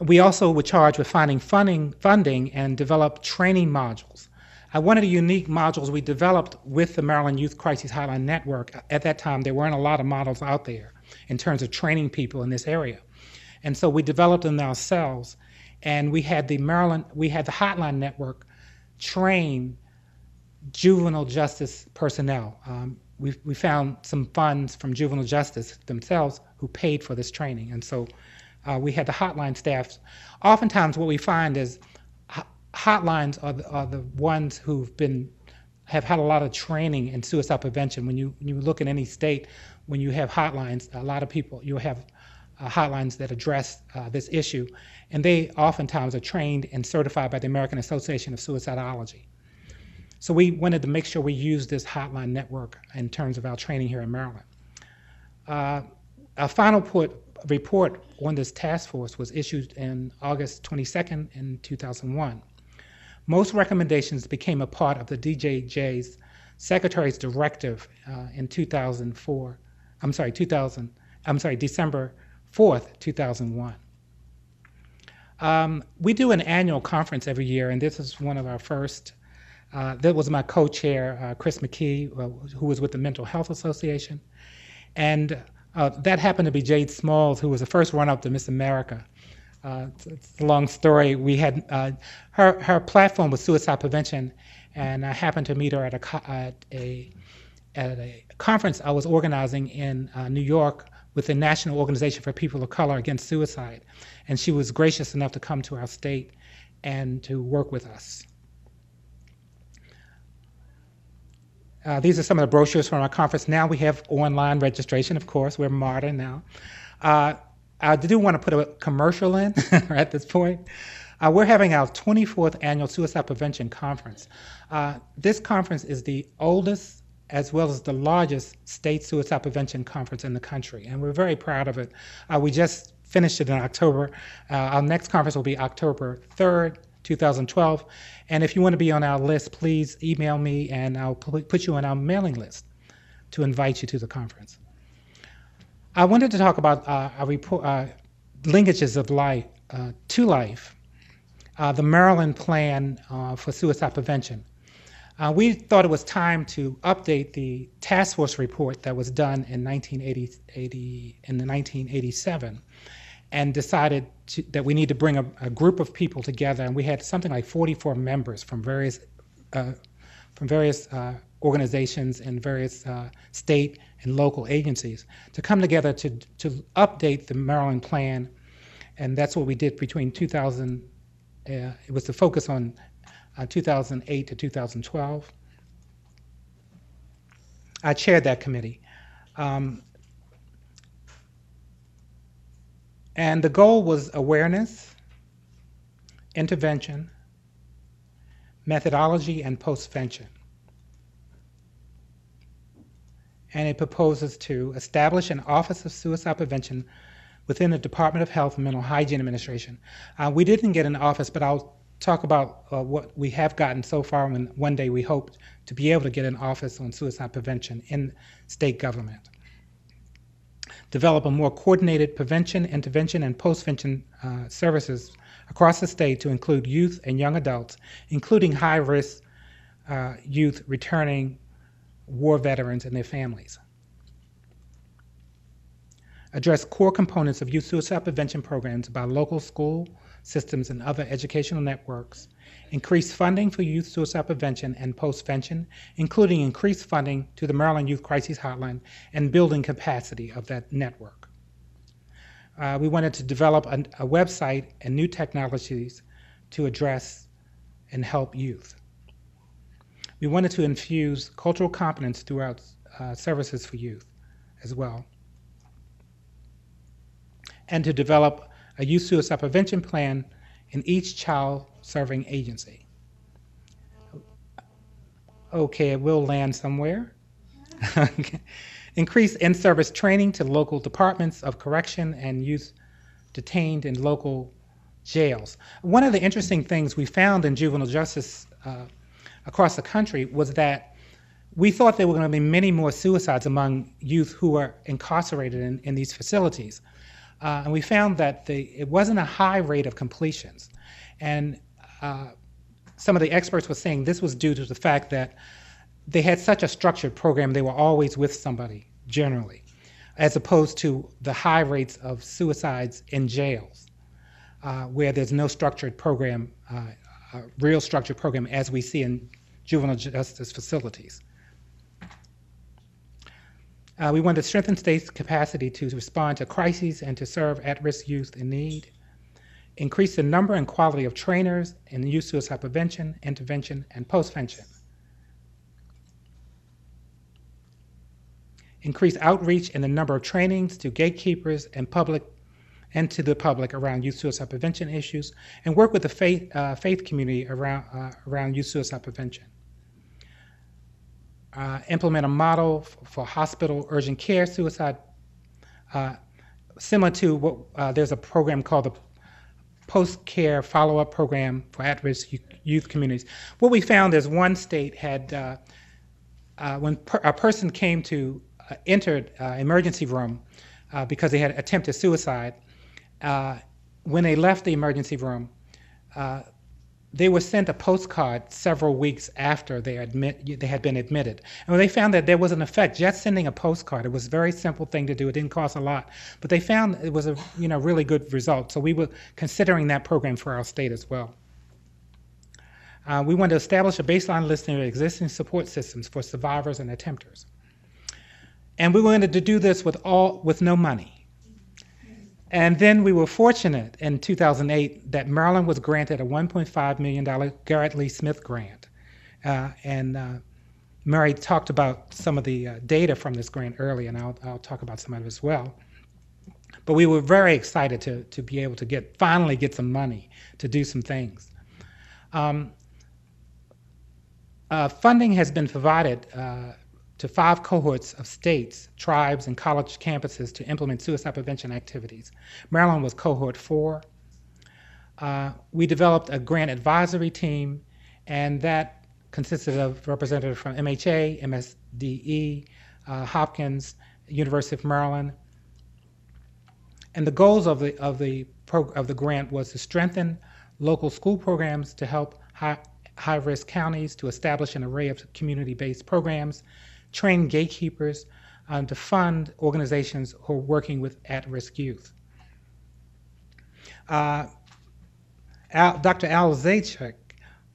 we also were charged with finding funding, funding and develop training modules. Uh, one of the unique modules we developed with the Maryland Youth Crisis Hotline Network, at that time there weren't a lot of models out there in terms of training people in this area. And so we developed them ourselves and we had the Maryland, we had the Hotline Network train juvenile justice personnel. Um, we, we found some funds from juvenile justice themselves who paid for this training. And so uh, we had the hotline staff. Oftentimes, what we find is hotlines are the, are the ones who've been have had a lot of training in suicide prevention. When you when you look in any state, when you have hotlines, a lot of people you have uh, hotlines that address uh, this issue, and they oftentimes are trained and certified by the American Association of Suicidology. So we wanted to make sure we use this hotline network in terms of our training here in Maryland. Uh, our final put, report on this task force was issued in August 22nd in 2001. Most recommendations became a part of the DJJ's Secretary's Directive uh, in 2004. I'm sorry, 2000. I'm sorry, December 4th, 2001. Um, we do an annual conference every year, and this is one of our first. Uh, that was my co-chair, uh, Chris McKee, uh, who was with the Mental Health Association, and uh, that happened to be Jade Smalls, who was the first run-up to Miss America. Uh, it's, it's, a long story. We had uh, her her platform was suicide prevention, and I happened to meet her at a at a at a conference I was organizing in New York with the National Organization for People of Color Against Suicide. And she was gracious enough to come to our state and to work with us. Uh, these are some of the brochures from our conference. Now we have online registration, of course. We're modern now. Uh, I do want to put a commercial in at this point. Uh, we're having our 24th annual Suicide Prevention Conference. Uh, this conference is the oldest as well as the largest state suicide prevention conference in the country. And we're very proud of it. Uh, we just finished it in October. Uh, our next conference will be October 3rd, 2012. And if you want to be on our list, please email me and I'll put you on our mailing list to invite you to the conference. I wanted to talk about uh, a report, uh, linkages of life uh, to life, uh, the Maryland Plan uh, for Suicide Prevention. Uh, we thought it was time to update the task force report that was done in 1980, 80, in the 1987 and decided to, that we need to bring a, a, group of people together and we had something like 44 members from various uh, from various uh, organizations and various uh, state and local agencies to come together to, to update the Maryland plan and that's what we did between 2000 uh, it was to focus on uh, 2008 to 2012. I chaired that committee. Um, and the goal was awareness, intervention, methodology, and postvention. And it proposes to establish an Office of Suicide Prevention within the Department of Health and Mental Hygiene Administration. Uh, we didn't get an office, but I'll talk about uh, what we have gotten so far, and one day we hope to be able to get an office on suicide prevention in state government. Develop a more coordinated prevention, intervention, and postvention uh, services across the state to include youth and young adults, including high risk uh, youth returning war veterans and their families. Address core components of youth suicide prevention programs by local school, systems, and other educational networks, increase funding for youth suicide prevention and postvention, including increased funding to the Maryland Youth Crisis Hotline and building capacity of that network. Uh, we wanted to develop a, a website and new technologies to address and help youth. We wanted to infuse cultural competence throughout uh, services for youth as well. And to develop a youth suicide prevention plan in each child serving agency. Okay, it will land somewhere. Increase in service training to local departments of correction and youth detained in local jails. One of the interesting things we found in juvenile justice uh, across the country was that we thought there were going to be many more suicides among youth who were incarcerated in, in these facilities. Uh, and we found that the, it wasn't a high rate of completions. And uh, some of the experts were saying this was due to the fact that they had such a structured program, they were always with somebody, generally, as opposed to the high rates of suicides in jails, uh, where there's no structured program, uh, a real structured program, as we see in juvenile justice facilities. Uh, we want to strengthen states' capacity to respond to crises and to serve at-risk youth in need. Increase the number and quality of trainers in youth suicide prevention, intervention, and postvention. Increase outreach in the number of trainings to gatekeepers and public and to the public around youth suicide prevention issues, and work with the faith, uh, faith community around, uh, around youth suicide prevention uh, implement a model for hospital urgent care suicide, uh, similar to what uh, there's a program called the post care follow up program for at risk youth communities. What we found is one state had, uh, uh, when per- a person came to uh, entered emergency room because they had attempted suicide, when they left the emergency room, they were sent a postcard several weeks after they, admit, they had been admitted. And they found that there was an effect just sending a postcard. It was a very simple thing to do. It didn't cost a lot. But they found it was a you know, really good result. So we were considering that program for our state as well. Uh, we want to establish a baseline listing of existing support systems for survivors and attempters. And we wanted to do this with, all, with no money. And then we were fortunate in 2008 that Maryland was granted a $1.5 million Garrett Lee Smith grant. Uh, and uh, Mary talked about some of the uh, data from this grant earlier, and I'll, I'll talk about some of it as well. But we were very excited to, to be able to get finally get some money to do some things. Um, uh, funding has been provided uh, to five cohorts of states, tribes, and college campuses to implement suicide prevention activities. Maryland was cohort four. Uh, we developed a grant advisory team, and that consisted of representatives from MHA, MSDE, uh, Hopkins, University of Maryland, And the goals of the of the of the grant was to strengthen local school programs to help high high risk counties to establish an array of community based programs, train gatekeepers, um, to fund organizations who are working with at risk youth. Uh, Al, Dr. Al Zachik,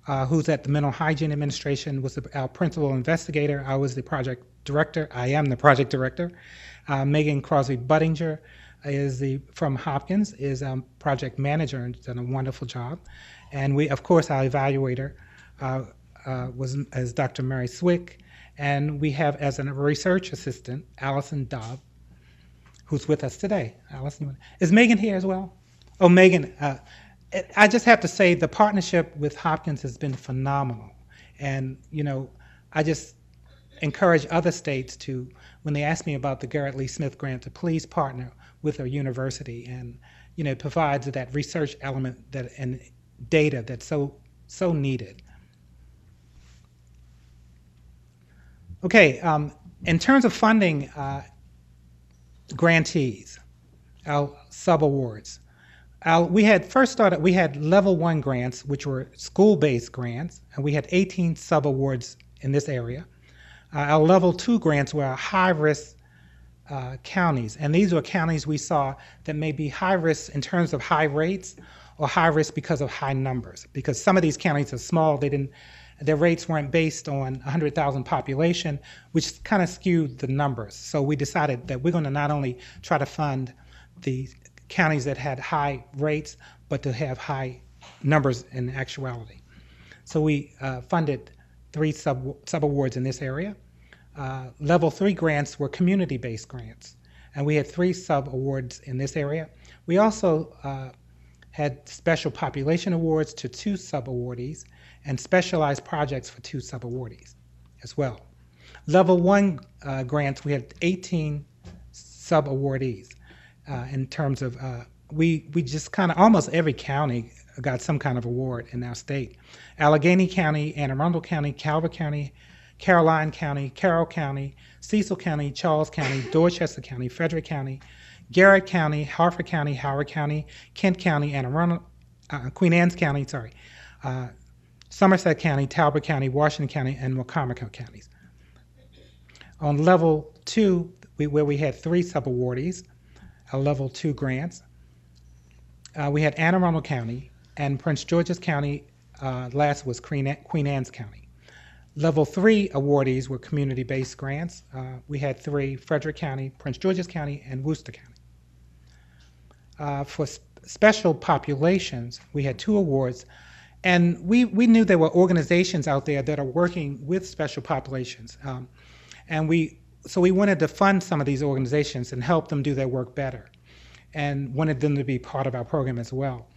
uh, who's at the Mental Hygiene Administration, was the, our principal investigator. I was the project director. I am the project director. Uh, Megan Crosby Buttinger is the from Hopkins is a project manager and done a wonderful job. And we, of course, our evaluator uh, uh, was as Dr. Mary Cwik, and we have as a research assistant Allison Dobb, who's with us today. Allison, is Megan here as well? Oh, Megan. Uh, I just have to say the partnership with Hopkins has been phenomenal, and you know, I just encourage other states to, when they ask me about the Garrett Lee Smith grant, to please partner with a university, and you know, provides that research element that and data that's so so needed. Okay, um, in terms of funding, uh, grantees, our subawards. Uh, we had first started, we had level one grants, which were school based grants, and we had 18 subawards in this area. Uh, our level two grants were high risk uh, counties, and these were counties we saw that may be high risk in terms of high rates or high risk because of high numbers. Because some of these counties are small, they didn't, their rates weren't based on 100,000 population, which kind of skewed the numbers. So we decided that we're going to not only try to fund the counties that had high rates, but to have high numbers in actuality. So we uh, funded three sub, awards in this area. Uh, level three grants were community based grants, and we had three sub awards in this area. We also uh, had special population awards to two sub awardees and specialized projects for two sub awardees as well. Level one uh, grants, we had 18 sub awardees uh, in terms of uh, we we just kind of almost every county got some kind of award in our state. Allegany County, Anne Arundel County, Calvert County, Caroline County, Carroll County, Cecil County, Charles County, Dorchester County, Frederick County, Garrett County, Harford County, Howard County, Kent County, Anne Arundel, uh, Queen Anne's County, sorry, uh, Somerset County, Talbot County, Washington County, and Wicomico counties. On level two, we, where we had three subawardees, uh, level two grants. Uh, we had Anne Arundel County and Prince George's County. Uh, last was Queen, Queen Anne's County. Level three awardees were community-based grants. Uh, we had three: Frederick County, Prince George's County, and Worcester County. Uh, for sp- special populations, we had two awards, and we, we knew there were organizations out there that are working with special populations, um, and we so we wanted to fund some of these organizations and help them do their work better, and wanted them to be part of our program as well.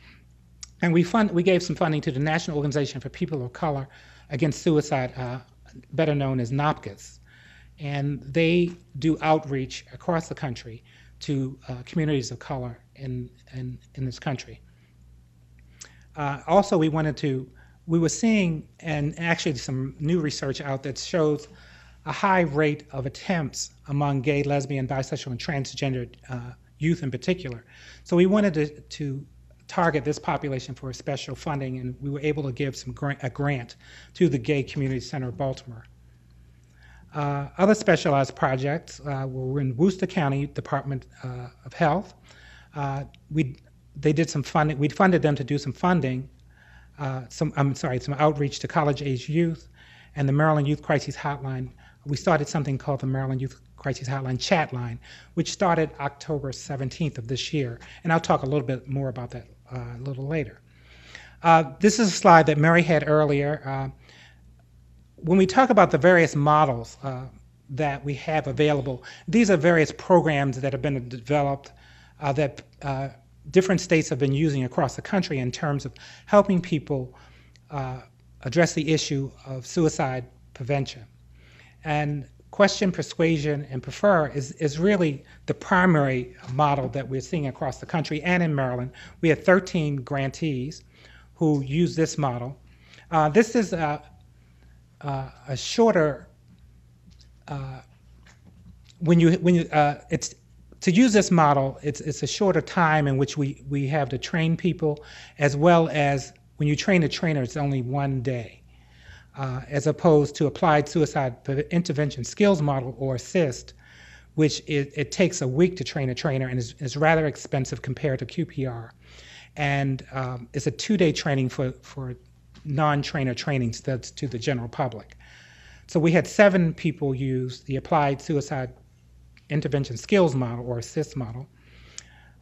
And we fund we gave some funding to the National Organization for People of Color Against Suicide, uh, better known as NOPCAS, and they do outreach across the country to uh, communities of color in in, in this country. Uh, also, we wanted to we were seeing and actually some new research out that shows a high rate of attempts among gay, lesbian, bisexual, and transgender uh, youth in particular. So we wanted to, to, target this population for special funding, and we were able to give some grant, a grant to the Gay Community Center of Baltimore. Uh, other specialized projects uh, were in Worcester County Department uh, of Health. Uh, we they did some funding. We funded them to do some funding, uh, some I'm sorry, some outreach to college-age youth, and the Maryland Youth Crisis Hotline we started something called the Maryland Youth Crisis Hotline chat line, which started October 17th of this year. And I'll talk a little bit more about that uh, a little later. Uh, this is a slide that Mary had earlier. Uh, when we talk about the various models uh, that we have available, these are various programs that have been developed uh, that different states have been using across the country in terms of helping people address the issue of suicide prevention. And question, persuasion, and prefer is, is really the primary model that we're seeing across the country and in Maryland. We had 13 grantees who use this model. Uh, this is a, a, a shorter, uh, when you, when you, uh, it's to use this model, it's, it's a shorter time in which we, we have to train people, as well as when you train a trainer, it's only one day, uh, as opposed to applied suicide intervention skills model or ASIST, which it, it takes a week to train a trainer and is, is rather expensive compared to QPR. And um, it's a two day training for, for non trainer trainings that's to the general public. So we had seven people use the applied suicide intervention skills model or ASIST model.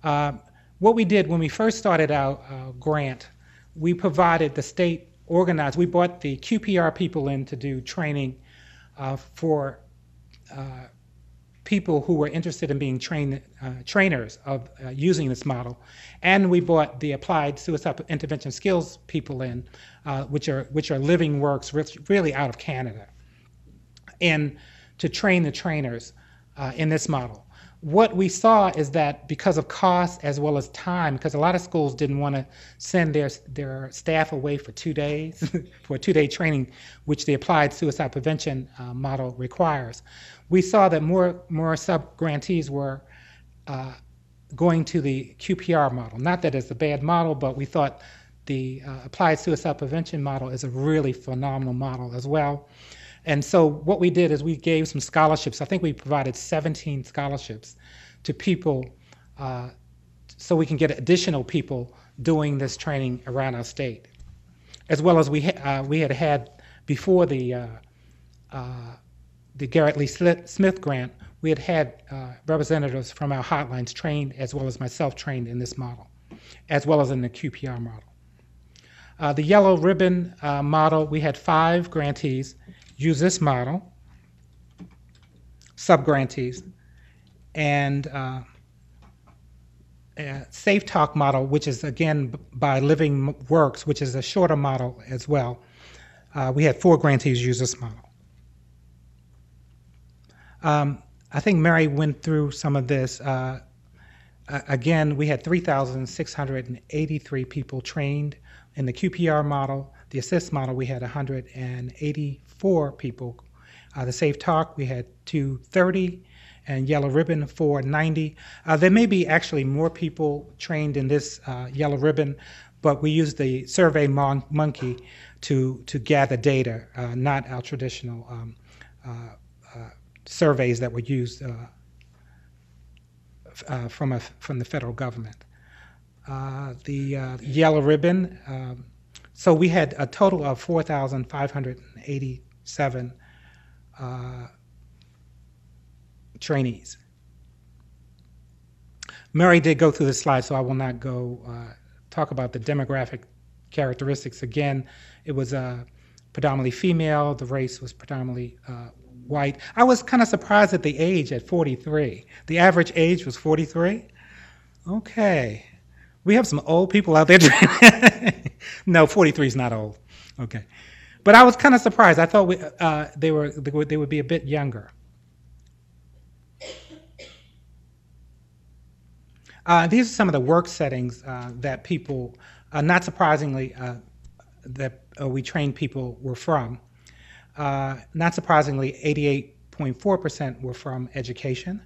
Uh, what we did when we first started our uh, grant, we provided the state organized, we brought the QPR people in to do training uh, for uh, people who were interested in being trained, uh, trainers of uh, using this model. And we brought the applied suicide intervention skills people in, which, are, which are LivingWorks really out of Canada, and to train the trainers uh, in this model. What we saw is that because of cost as well as time, because a lot of schools didn't want to send their, their staff away for two days, for a two day training, which the applied suicide prevention uh, model requires, we saw that more, more sub grantees were uh, going to the QPR model. Not that it's a bad model, but we thought the uh, applied suicide prevention model is a really phenomenal model as well. And so what we did is we gave some scholarships. I think we provided 17 scholarships to people uh, so we can get additional people doing this training around our state. As well as we, ha- uh, we had had before the, uh, uh the Garrett Lee Smith grant, we had had uh, representatives from our hotlines trained as well as myself trained in this model, as well as in the QPR model. Uh, the yellow ribbon model, we had five grantees use this model, subgrantees, and uh, Safe Talk model, which is again by Living Works, which is a shorter model as well. Uh, we had four grantees use this model. Um, I think Mary went through some of this. Uh, again, we had 3,683 people trained in the QPR model. The ASIST model, we had 180 four people. Uh, the Safe Talk, we had 230, and Yellow Ribbon 490. Uh, there may be actually more people trained in this uh, Yellow Ribbon, but we use the Survey Mon- Monkey to, to gather data, uh, not our traditional um, uh, uh, surveys that were used from, a, from the federal government. the Yellow Ribbon, um, so we had a total of 4,580 seven uh, trainees. Murray did go through the slide, so I will not go uh, talk about the demographic characteristics. Again, it was uh, predominantly female. The race was predominantly uh, white. I was kind of surprised at the age at 43. The average age was 43. Okay, we have some old people out there. no, 43 is not old. Okay. But I was kind of surprised. I thought we, uh, they, were, they, would, be a bit younger. Uh, these are some of the work settings uh, that people, uh, not surprisingly, uh, that uh, we trained people were from. not surprisingly, 88.4% were from education.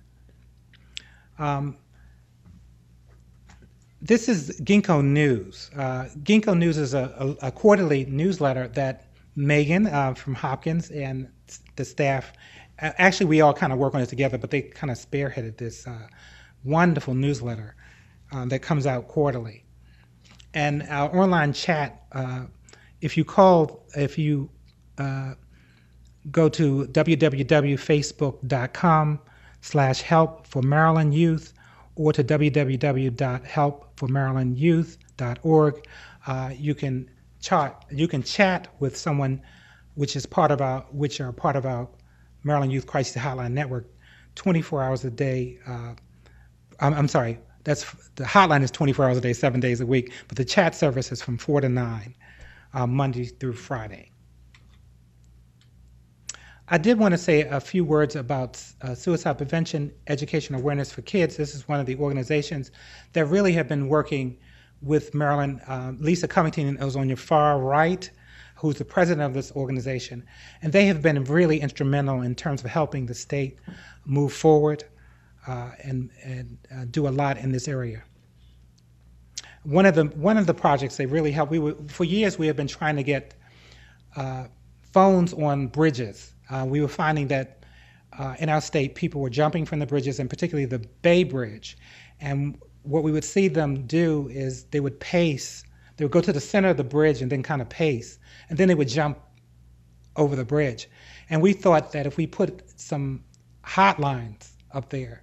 Um, this is Ginkgo News. Ginkgo News is a, a, a quarterly newsletter that Megan uh, from Hopkins and the staff. Actually, we all kind of work on it together, but they kind of spearheaded this uh, wonderful newsletter uh, that comes out quarterly. And our online chat, uh, if you call, if you uh, go to www.facebook.com slash help for Maryland youth or to www.helpformarylandyouth.org, uh, you can chat you can chat with someone which is part of our which are part of our Maryland Youth Crisis Hotline Network 24 hours a day. Uh, I'm, I'm, sorry, that's the hotline is 24 hours a day, seven days a week, but the chat service is from 4 to 9, uh, Monday through Friday. I did want to say a few words about uh, suicide prevention, education awareness for kids. This is one of the organizations that really have been working with Maryland. Uh, Lisa Covington is on your far right, who's the president of this organization. And they have been really instrumental in terms of helping the state move forward. uh, and, and uh, do a lot in this area. One of the one of the projects they really helped. We were, for years we have been trying to get uh, phones on bridges. Uh, we were finding that uh, in our state people were jumping from the bridges, and particularly the Bay Bridge. And what we would see them do is they would pace. They would go to the center of the bridge and then kind of pace, and then they would jump over the bridge. And we thought that if we put some hotlines up there,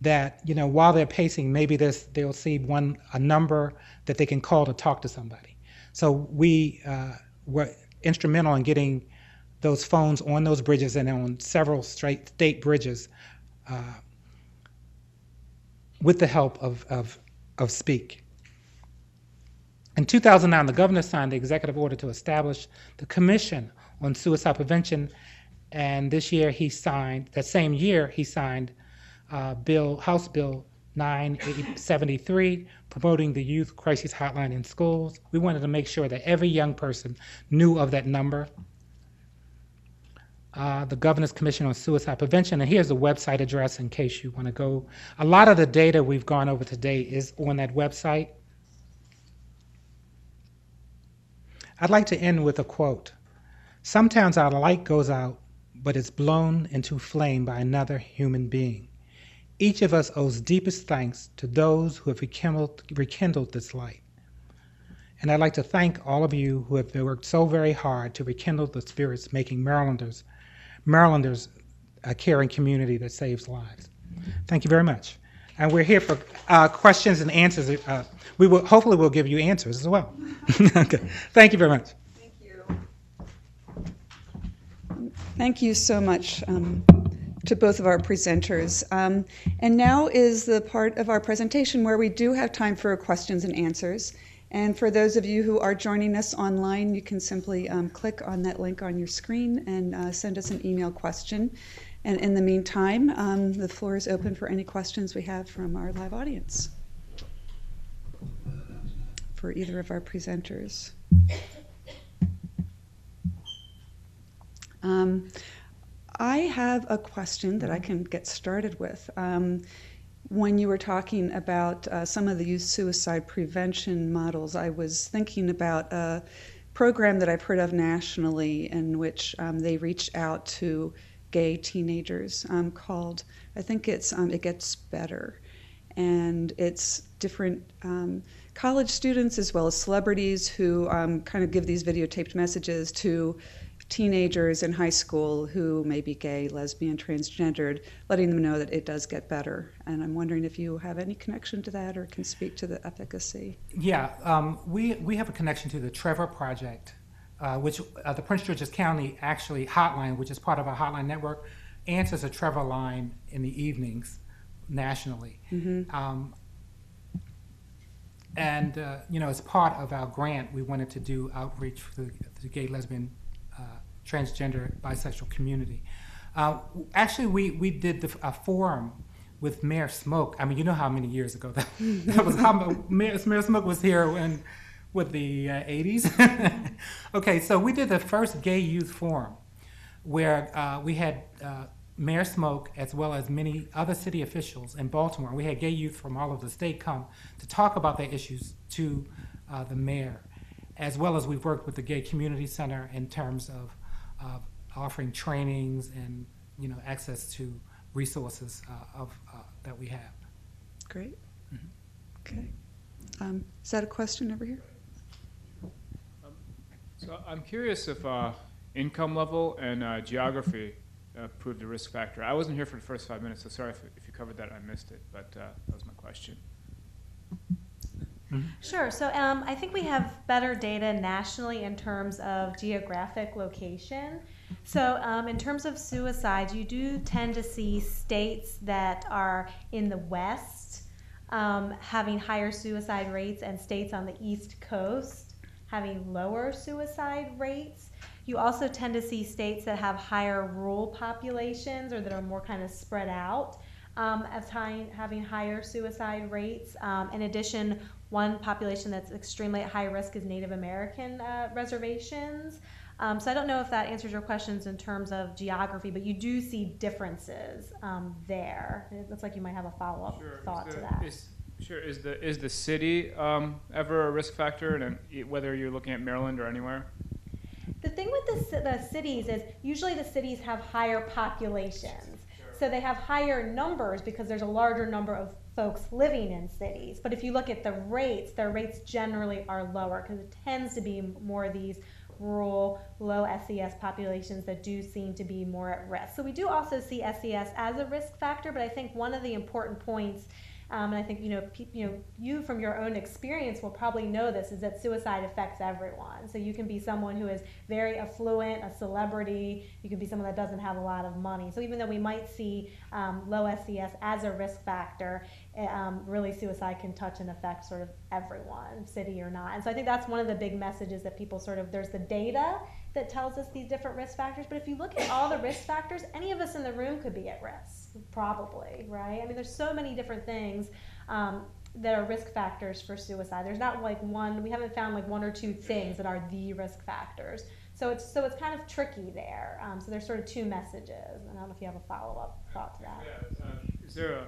that you know while they're pacing, maybe this they'll see one a number that they can call to talk to somebody. So we uh, were instrumental in getting those phones on those bridges and on several straight state bridges uh, with the help of, of, of Speak. In 2009, the governor signed the executive order to establish the Commission on Suicide Prevention, and this year he signed, that same year, he signed uh, Bill, House Bill 973, promoting the Youth Crisis Hotline in schools. We wanted to make sure that every young person knew of that number. Uh, the Governor's Commission on Suicide Prevention, and here's the website address in case you want to go. A lot of the data we've gone over today is on that website. I'd like to end with a quote. Sometimes our light goes out, but it's blown into flame by another human being. Each of us owes deepest thanks to those who have rekindled, rekindled this light. And I'd like to thank all of you who have worked so very hard to rekindle the spirits making Marylanders, Marylanders a caring community that saves lives. Thank you very much. And we're here for uh, questions and answers. Uh, we will hopefully we'll give you answers as well. okay. Thank you very much. Thank you. Thank you so much um, to both of our presenters. Um, and now is the part of our presentation where we do have time for questions and answers. And for those of you who are joining us online, you can simply um, click on that link on your screen and uh, send us an email question. And in the meantime, um, the floor is open for any questions we have from our live audience for either of our presenters. Um, I have a question that I can get started with. Um, when you were talking about uh, some of the youth suicide prevention models, I was thinking about a program that I've heard of nationally in which um, they reach out to gay teenagers um, called, I think it's um, It Gets Better. And it's different um, college students as well as celebrities who um, kind of give these videotaped messages to teenagers in high school who may be gay, lesbian, transgendered, letting them know that it does get better. And I'm wondering if you have any connection to that or can speak to the efficacy. Yeah, um, we, we have a connection to the Trevor Project, uh, which uh, the Prince George's County actually hotline, which is part of our hotline network, answers a Trevor line in the evenings nationally. Mm-hmm. Um, and uh, you know, as part of our grant, we wanted to do outreach for the, the gay, lesbian, transgender, bisexual community. Uh, actually, we, we did the, a forum with Mayor Schmoke. I mean, you know how many years ago that, that was. How, Mayor, Mayor Schmoke was here when, with the 80s. Uh, okay, so we did the first gay youth forum where uh, we had uh, Mayor Schmoke, as well as many other city officials in Baltimore. We had gay youth from all over the state come to talk about their issues to uh, the mayor, as well as we've worked with the Gay Community Center in terms of uh, offering trainings and you know access to resources uh, of uh, that we have. Great. Mm-hmm. Okay. Um, is that a question over here? Um, so I'm curious if uh, income level and uh, geography uh, proved a risk factor. I wasn't here for the first five minutes, so sorry if, if you covered that and I missed it, but uh, that was my question. Mm-hmm. Sure. So um, I think we have better data nationally in terms of geographic location. So, um, in terms of suicides, you do tend to see states that are in the West um, having higher suicide rates and states on the East Coast having lower suicide rates. You also tend to see states that have higher rural populations or that are more kind of spread out um, as high, having higher suicide rates. Um, in addition, one population that's extremely at high risk is Native American uh, reservations. Um, so I don't know if that answers your questions in terms of geography, but you do see differences um, there. It looks like you might have a follow up Sure. thought is to that. Is, sure. Is the is the city um, ever a risk factor, and whether you're looking at Maryland or anywhere? The thing with the, the cities is usually the cities have higher populations. So they have higher numbers because there's a larger number of folks living in cities. But if you look at the rates, their rates generally are lower because it tends to be more of these rural, low SES populations that do seem to be more at risk. So we do also see SES as a risk factor, but I think one of the important points um, and I think you know, pe- you know, you from your own experience will probably know this is that suicide affects everyone. So you can be someone who is very affluent, a celebrity. You can be someone that doesn't have a lot of money. So even though we might see um, low SES as a risk factor, eh, um, really suicide can touch and affect sort of everyone, city or not. And so I think that's one of the big messages that people sort of there's the data that tells us these different risk factors. But if you look at all the risk factors, any of us in the room could be at risk, probably, right? I mean, there's so many different things um, that are risk factors for suicide. There's not like one. We haven't found like one or two things that are the risk factors. So it's so it's kind of tricky there. Um, so there's sort of two messages, and I don't know if you have a follow up thought to that. Yeah, uh, is there a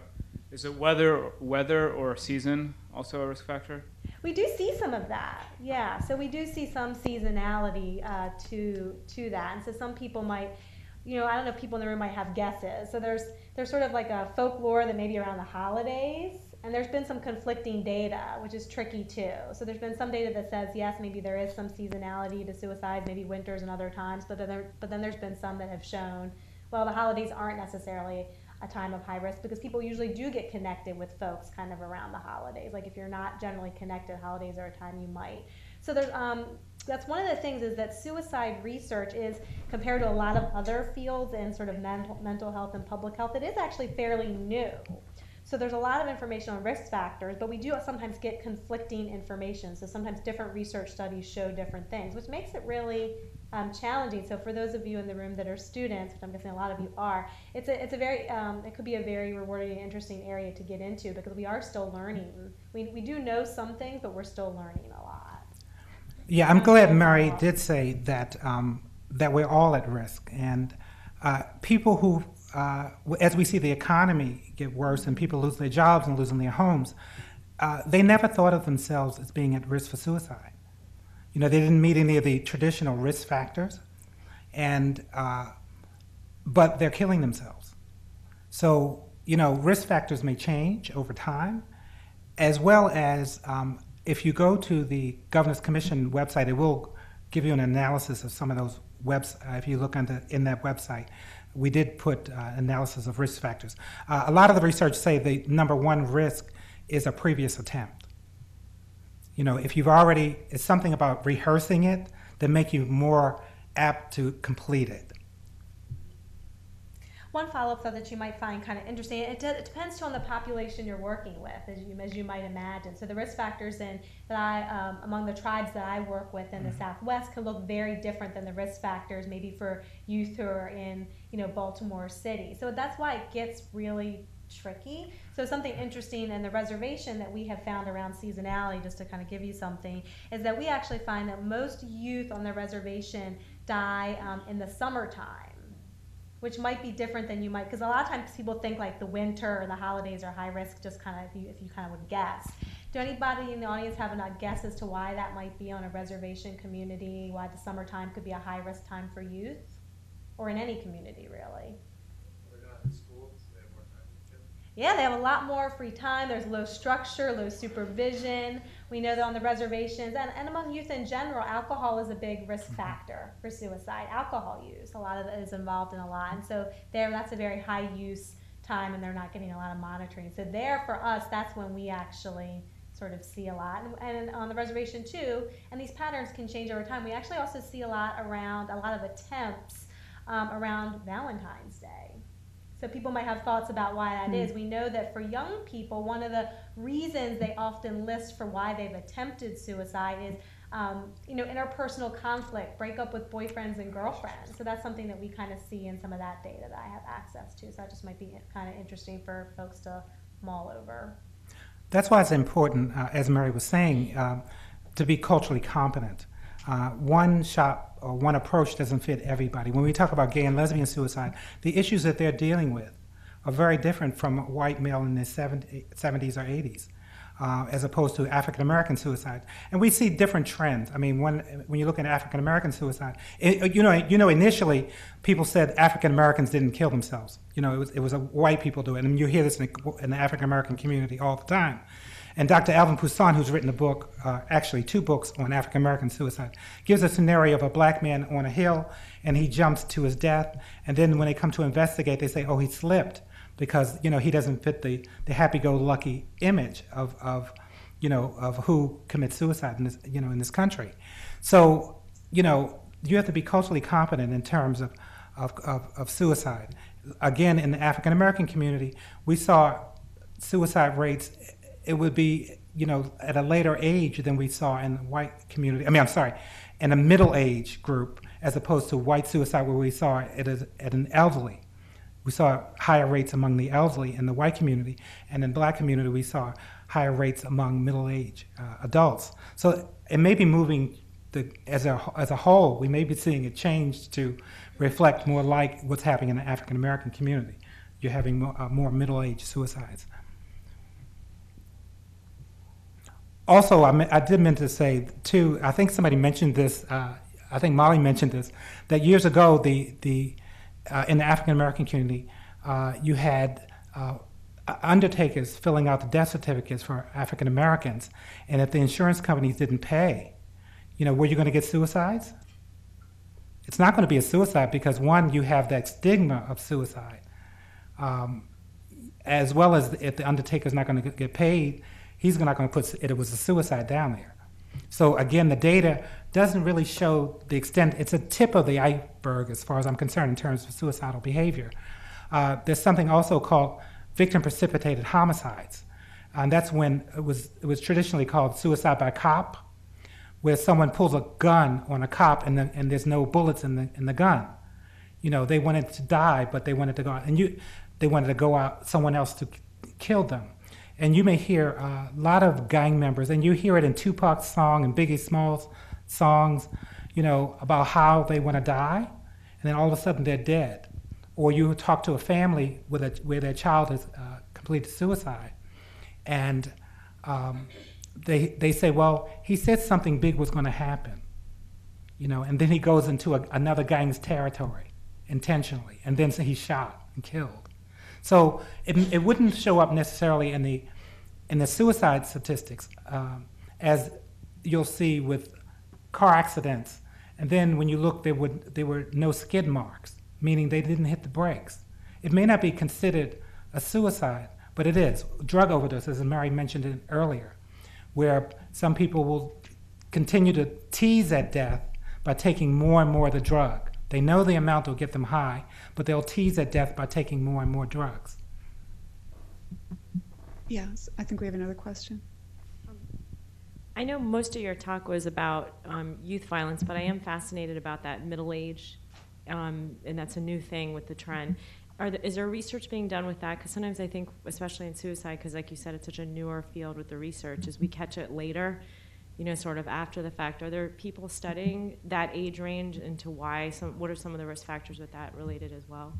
is it weather weather or season also a risk factor? We do see some of that, yeah. So we do see some seasonality uh, to to that, and so some people might, you know, I don't know if people in the room might have guesses. So there's there's sort of like a folklore that maybe around the holidays, and there's been some conflicting data, which is tricky too. So there's been some data that says yes, maybe there is some seasonality to suicides, maybe winters and other times, but then there, but then there's been some that have shown, well, the holidays aren't necessarily a time of high risk because people usually do get connected with folks kind of around the holidays. Like if you're not generally connected, holidays are a time you might. So there's um, that's one of the things is that suicide research is compared to a lot of other fields in sort of mental mental health and public health, it is actually fairly new. So there's a lot of information on risk factors, but we do sometimes get conflicting information. So sometimes different research studies show different things, which makes it really um, challenging. So for those of you in the room that are students, which I'm guessing a lot of you are, it's a it's a very um, it could be a very rewarding and interesting area to get into because we are still learning. We we do know some things, but we're still learning. Yeah, I'm glad Mary did say that um, that we're all at risk, and uh, people who, uh, as we see the economy get worse and people lose their jobs and losing their homes, uh, they never thought of themselves as being at risk for suicide. You know, they didn't meet any of the traditional risk factors, and uh, but they're killing themselves. So you know, risk factors may change over time, as well as um, if you go to the Governor's Commission website, it will give you an analysis of some of those webs. Uh, if you look on the, in that website, we did put uh, analysis of risk factors. Uh, a lot of the research say the number one risk is a previous attempt. You know, if you've already, it's something about rehearsing it that make you more apt to complete it. One follow-up thought that you might find kind of interesting. It, de- it depends too on the population you're working with, as you as you might imagine. So the risk factors in that I um, among the tribes that I work with in the Southwest can look very different than the risk factors maybe for youth who are in you know Baltimore City. So that's why it gets really tricky. So something interesting in the reservation that we have found around seasonality, just to kind of give you something, is that we actually find that most youth on the reservation die um, in the summertime which might be different than you might because a lot of times people think like the winter or the holidays are high risk just kind of if you, if you kind of would guess. Do anybody in the audience have a guess as to why that might be on a reservation community why the summertime could be a high risk time for youth? Or in any community really? Yeah, they have a lot more free time. There's low structure, low supervision. We know that on the reservations and, and among youth in general, alcohol is a big risk factor for suicide. Alcohol use, a lot of it is involved in a lot. And so there that's a very high use time and they're not getting a lot of monitoring. So there for us, that's when we actually sort of see a lot. And, and on the reservation too, and these patterns can change over time. We actually also see a lot around a lot of attempts um, around Valentine's Day. So people might have thoughts about why that is. We know that for young people, one of the reasons they often list for why they've attempted suicide is, um, you know, interpersonal conflict, break up with boyfriends and girlfriends. So that's something that we kind of see in some of that data that I have access to. So that just might be kind of interesting for folks to mull over. That's why it's important, uh, as Mary was saying, um, to be culturally competent. Uh, one shop or one approach doesn't fit everybody. When we talk about gay and lesbian suicide, the issues that they're dealing with are very different from a white male in the 70, 70s or 80s. Uh, as opposed to African American suicide, and we see different trends. I mean, when when you look at African American suicide, it, you know, you know, initially people said African Americans didn't kill themselves. You know, it was it was white people do it, and you hear this in in the African American community all the time. And Dr. Alvin Poussaint, who's written a book, uh, actually two books on African American suicide, gives a scenario of a black man on a hill and he jumps to his death. And then when they come to investigate, they say, oh, he slipped because, you know, he doesn't fit the, the happy-go-lucky image of, of, you know, of who commits suicide in this, you know, in this country. So, you know, you have to be culturally competent in terms of, of, of, of suicide. Again, in the African American community, we saw suicide rates it would be you know at a later age than we saw in the white community. I mean, I'm sorry, in a middle age group as opposed to white suicide where we saw it as, at an elderly. We saw higher rates among the elderly in the white community, and in black community we saw higher rates among middle age uh, adults. So it may be moving the, as a as a whole. We may be seeing a change to reflect more like what's happening in the African American community. You're having more, uh, more middle age suicides. Also, I, I did mean to say too. I think somebody mentioned this. Uh, I think Molly mentioned this. That years ago, the the uh, in the African American community, uh, you had uh, undertakers filling out the death certificates for African Americans, and if the insurance companies didn't pay, you know, were you going to get suicides? It's not going to be a suicide because one, you have that stigma of suicide, um, as well as if the undertaker's not going to get paid he's not going to put it was a suicide down there. So again, the data doesn't really show the extent. It's a tip of the iceberg as far as I'm concerned in terms of suicidal behavior. Uh, there's something also called victim-precipitated homicides, and that's when it was it was traditionally called suicide by cop, where someone pulls a gun on a cop and the, and there's no bullets in the in the gun. You know, they wanted to die, but they wanted to go out, and you they wanted to go out someone else to kill them. And you may hear a lot of gang members, and you hear it in Tupac's song and Biggie Smalls' songs, you know, about how they want to die, and then all of a sudden they're dead. Or you talk to a family with a, where their child has uh, completed suicide, and um, they, they say, well, he said something big was going to happen, you know, and then he goes into a, another gang's territory intentionally, and then he's shot and killed. So it, it wouldn't show up necessarily in the in the suicide statistics um, as you'll see with car accidents. And then when you look, there would there were no skid marks, meaning they didn't hit the brakes. It may not be considered a suicide, but it is drug overdose, as Mary mentioned it earlier, where some people will continue to tease at death by taking more and more of the drug. They know the amount will get them high, but they'll tease at death by taking more and more drugs. Yes, I think we have another question. I know most of your talk was about um, youth violence, but I am fascinated about that middle age, um, and that's a new thing with the trend. There, is there research being done with that? Because sometimes I think, especially in suicide, because like you said, it's such a newer field with the research, as we catch it later you know, sort of after the fact? Are there people studying that age range into why? Some, what are some of the risk factors with that related as well?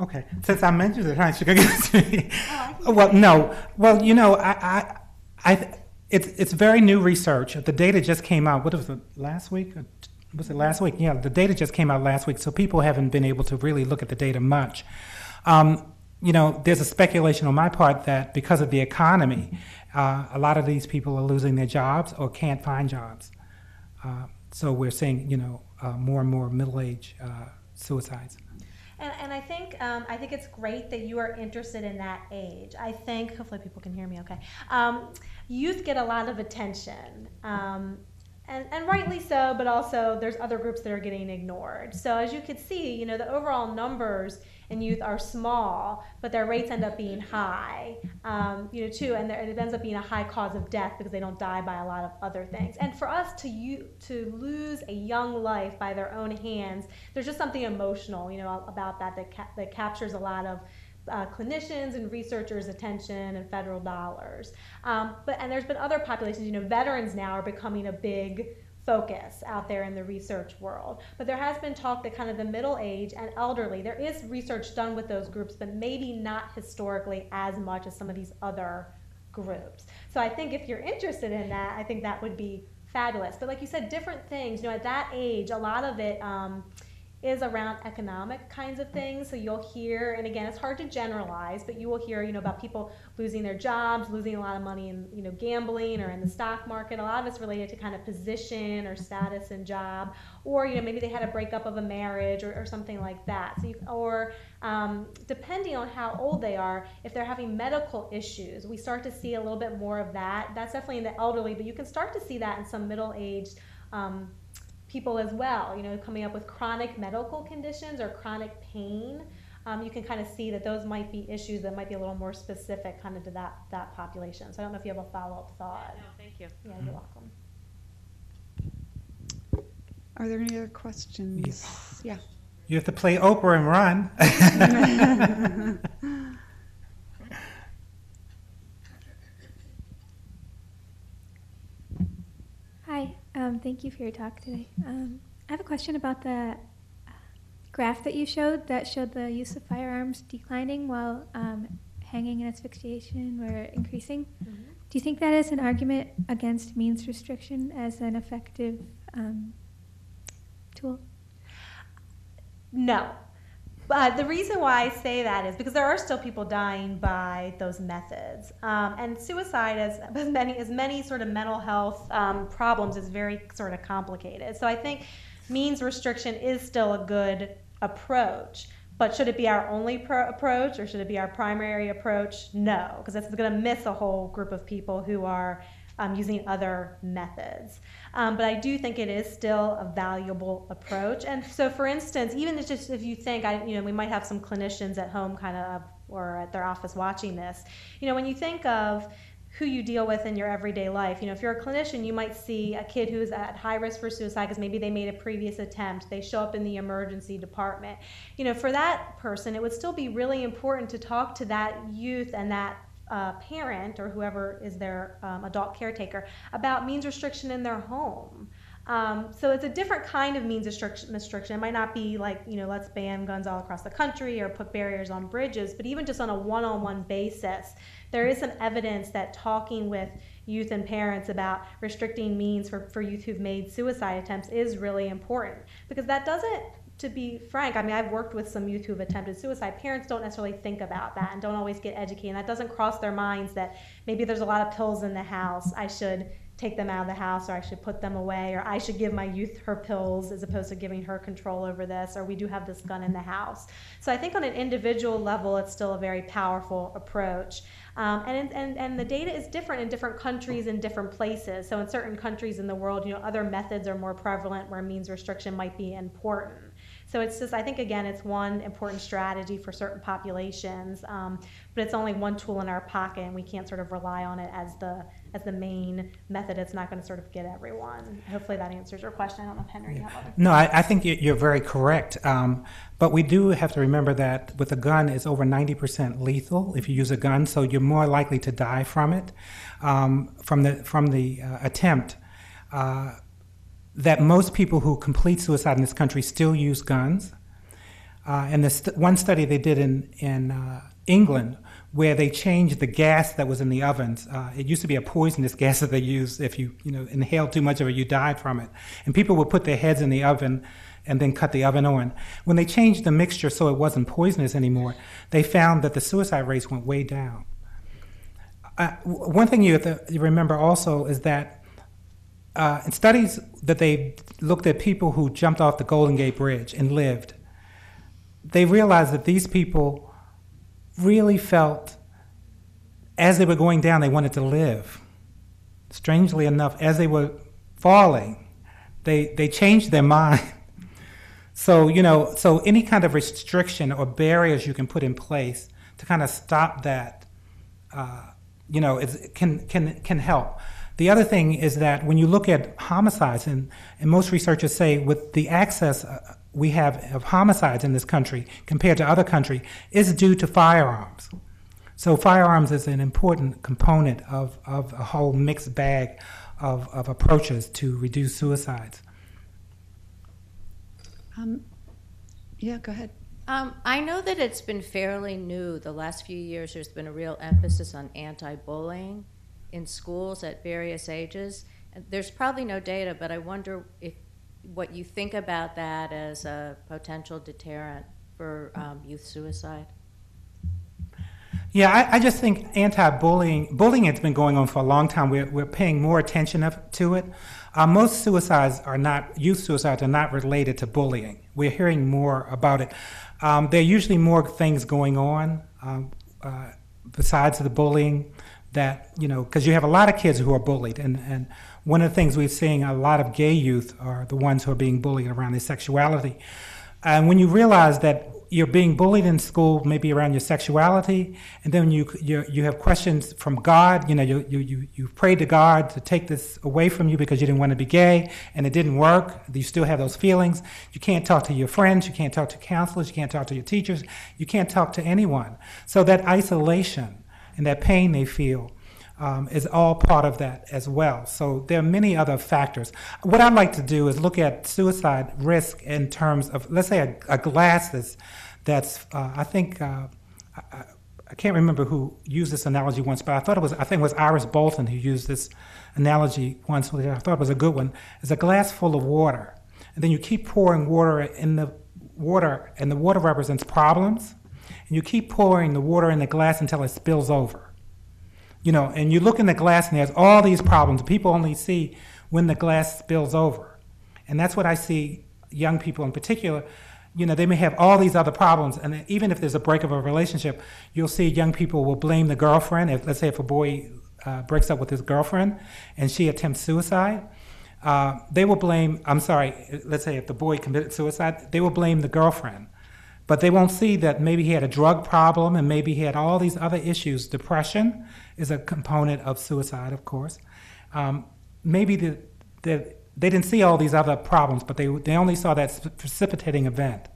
Okay, since I mentioned it, I should go get me. Oh, well, no. Well, you know, I, I, I, it's it's very new research. The data just came out. What was it? Last week? Was it last week? Yeah, the data just came out last week, so people haven't been able to really look at the data much. Um, you know, there's a speculation on my part that because of the economy, uh, a lot of these people are losing their jobs or can't find jobs. Uh, so we're seeing, you know, uh, more and more middle-age uh, suicides. And, and, I think um, I think it's great that you are interested in that age. I think hopefully people can hear me okay. Um, youth get a lot of attention, um, and, and rightly so. But also there's other groups that are getting ignored. So as you can see, you know the overall numbers and youth are small, but their rates end up being high, um, you know, too, and, it ends up being a high cause of death because they don't die by a lot of other things. And for us to you, to lose a young life by their own hands, there's just something emotional, you know, about that that, ca- that captures a lot of uh, clinicians and researchers' attention and federal dollars. Um, but and there's been other populations. You know, veterans now are becoming a big focus out there in the research world. But there has been talk that kind of the middle age and elderly, there is research done with those groups, but maybe not historically as much as some of these other groups. So I think if you're interested in that, I think that would be fabulous. But like you said, different things. You know, at that age, a lot of it. Um, is around economic kinds of things. So you'll hear, and again, it's hard to generalize, but you will hear, you know, about people losing their jobs, losing a lot of money in, you know, gambling or in the stock market. A lot of it's related to kind of position or status and job, or you know, maybe they had a breakup of a marriage or, or something like that. So you, or um, depending on how old they are, if they're having medical issues, we start to see a little bit more of that. That's definitely in the elderly, but you can start to see that in some middle-aged. Um, people as well, you know, coming up with chronic medical conditions or chronic pain. Um, you can kind of see that those might be issues that might be a little more specific kind of to that, that population. So I don't know if you have a follow-up thought. No, thank you. Yeah, you're welcome. Are there any other questions? Yes. Yeah. You have to play Oprah and run. Hi, um, thank you for your talk today. Um, I have a question about the uh, graph that you showed that showed the use of firearms declining while um, hanging and asphyxiation were increasing. Do you think that is an argument against means restriction as an effective um, tool? No. But the reason why I say that is because there are still people dying by those methods, um, and suicide, as, as many as many sort of mental health um, problems, is very sort of complicated. So I think means restriction is still a good approach. But should it be our only pro- approach, or should it be our primary approach? No, because that's going to miss a whole group of people who are um, using other methods. Um, but I do think it is still a valuable approach. And so, for instance, even just if you think, I, you know, we might have some clinicians at home, kind of, or at their office watching this. You know, when you think of who you deal with in your everyday life. You know, if you're a clinician, you might see a kid who's at high risk for suicide because maybe they made a previous attempt. They show up in the emergency department. You know, for that person, it would still be really important to talk to that youth and that uh, parent or whoever is their um, adult caretaker about means restriction in their home. Um, so it's a different kind of means restriction. It might not be like, you know, let's ban guns all across the country or put barriers on bridges, but even just on a one on one basis, there is some evidence that talking with youth and parents about restricting means for, for youth who've made suicide attempts is really important because that doesn't to be frank, I mean, I've worked with some youth who've attempted suicide. Parents don't necessarily think about that and don't always get educated. And that doesn't cross their minds that maybe there's a lot of pills in the house. I should take them out of the house or I should put them away or I should give my youth her pills as opposed to giving her control over this or we do have this gun in the house. So I think on an individual level, it's still a very powerful approach. Um, and, and, and the data is different in different countries and different places. So in certain countries in the world, you know, other methods are more prevalent where means restriction might be important. So it's just, I think, again, it's one important strategy for certain populations, um, but it's only one tool in our pocket, and we can't sort of rely on it as the as the main method. It's not going to sort of get everyone. Hopefully, that answers your question. I don't know if Henry, you have. No, I, I think you- you're very correct. Um, but we do have to remember that with a gun, it's over 90% lethal if you use a gun, so you're more likely to die from it, um, from the from the uh, attempt. Uh, that most people who complete suicide in this country still use guns. Uh, and this one study they did in in uh, England, where they changed the gas that was in the ovens. Uh, it used to be a poisonous gas that they used. If you you know inhaled too much of it, you died from it. And people would put their heads in the oven and then cut the oven on. When they changed the mixture so it wasn't poisonous anymore, they found that the suicide rates went way down. Uh, one thing you have to remember also is that uh, in studies that they looked at people who jumped off the Golden Gate Bridge and lived, they realized that these people really felt as they were going down, they wanted to live. Strangely enough, as they were falling, they, they changed their mind. So, you know, so any kind of restriction or barriers you can put in place to kind of stop that, uh, you know, is, can, can, can help. The other thing is that when you look at homicides, and, and most researchers say with the access uh, we have of homicides in this country compared to other countries is due to firearms. So firearms is an important component of, of a whole mixed bag of, of approaches to reduce suicides. Um, yeah, go ahead. Um, I know that it's been fairly new. The last few years, there's been a real emphasis on anti-bullying in schools at various ages. There's probably no data, but I wonder if what you think about that as a potential deterrent for um, youth suicide. Yeah, I, I just think anti-bullying, bullying has been going on for a long time. We're, we're paying more attention of, to it. Uh, most suicides are not, youth suicides are not related to bullying. We're hearing more about it. Um, there are usually more things going on um, uh, besides the bullying that, you know, because you have a lot of kids who are bullied. And, and one of the things we're seeing, a lot of gay youth are the ones who are being bullied around their sexuality. And when you realize that you're being bullied in school, maybe around your sexuality, and then you you, you have questions from God. You know, you, you you you prayed to God to take this away from you because you didn't want to be gay, and it didn't work. You still have those feelings. You can't talk to your friends. You can't talk to counselors. You can't talk to your teachers. You can't talk to anyone. So that isolation and that pain they feel um, is all part of that as well. So there are many other factors. What I'd like to do is look at suicide risk in terms of, let's say, a, a glass that's, uh, I think, uh, I, I can't remember who used this analogy once, but I thought it was, I think it was Iris Bolton who used this analogy once, which I thought it was a good one. It's a glass full of water, and then you keep pouring water in the water, and the water represents problems, and you keep pouring the water in the glass until it spills over you know, and you look in the glass and there's all these problems. People only see when the glass spills over. And that's what I see young people in particular. You know, they may have all these other problems, and even if there's a break of a relationship, you'll see young people will blame the girlfriend. If, let's say if a boy uh, breaks up with his girlfriend and she attempts suicide, uh, they will blame, I'm sorry, let's say if the boy committed suicide, they will blame the girlfriend. But they won't see that maybe he had a drug problem and maybe he had all these other issues, depression, is a component of suicide, of course. Um, maybe the, the, they didn't see all these other problems, but they, they only saw that precipitating event.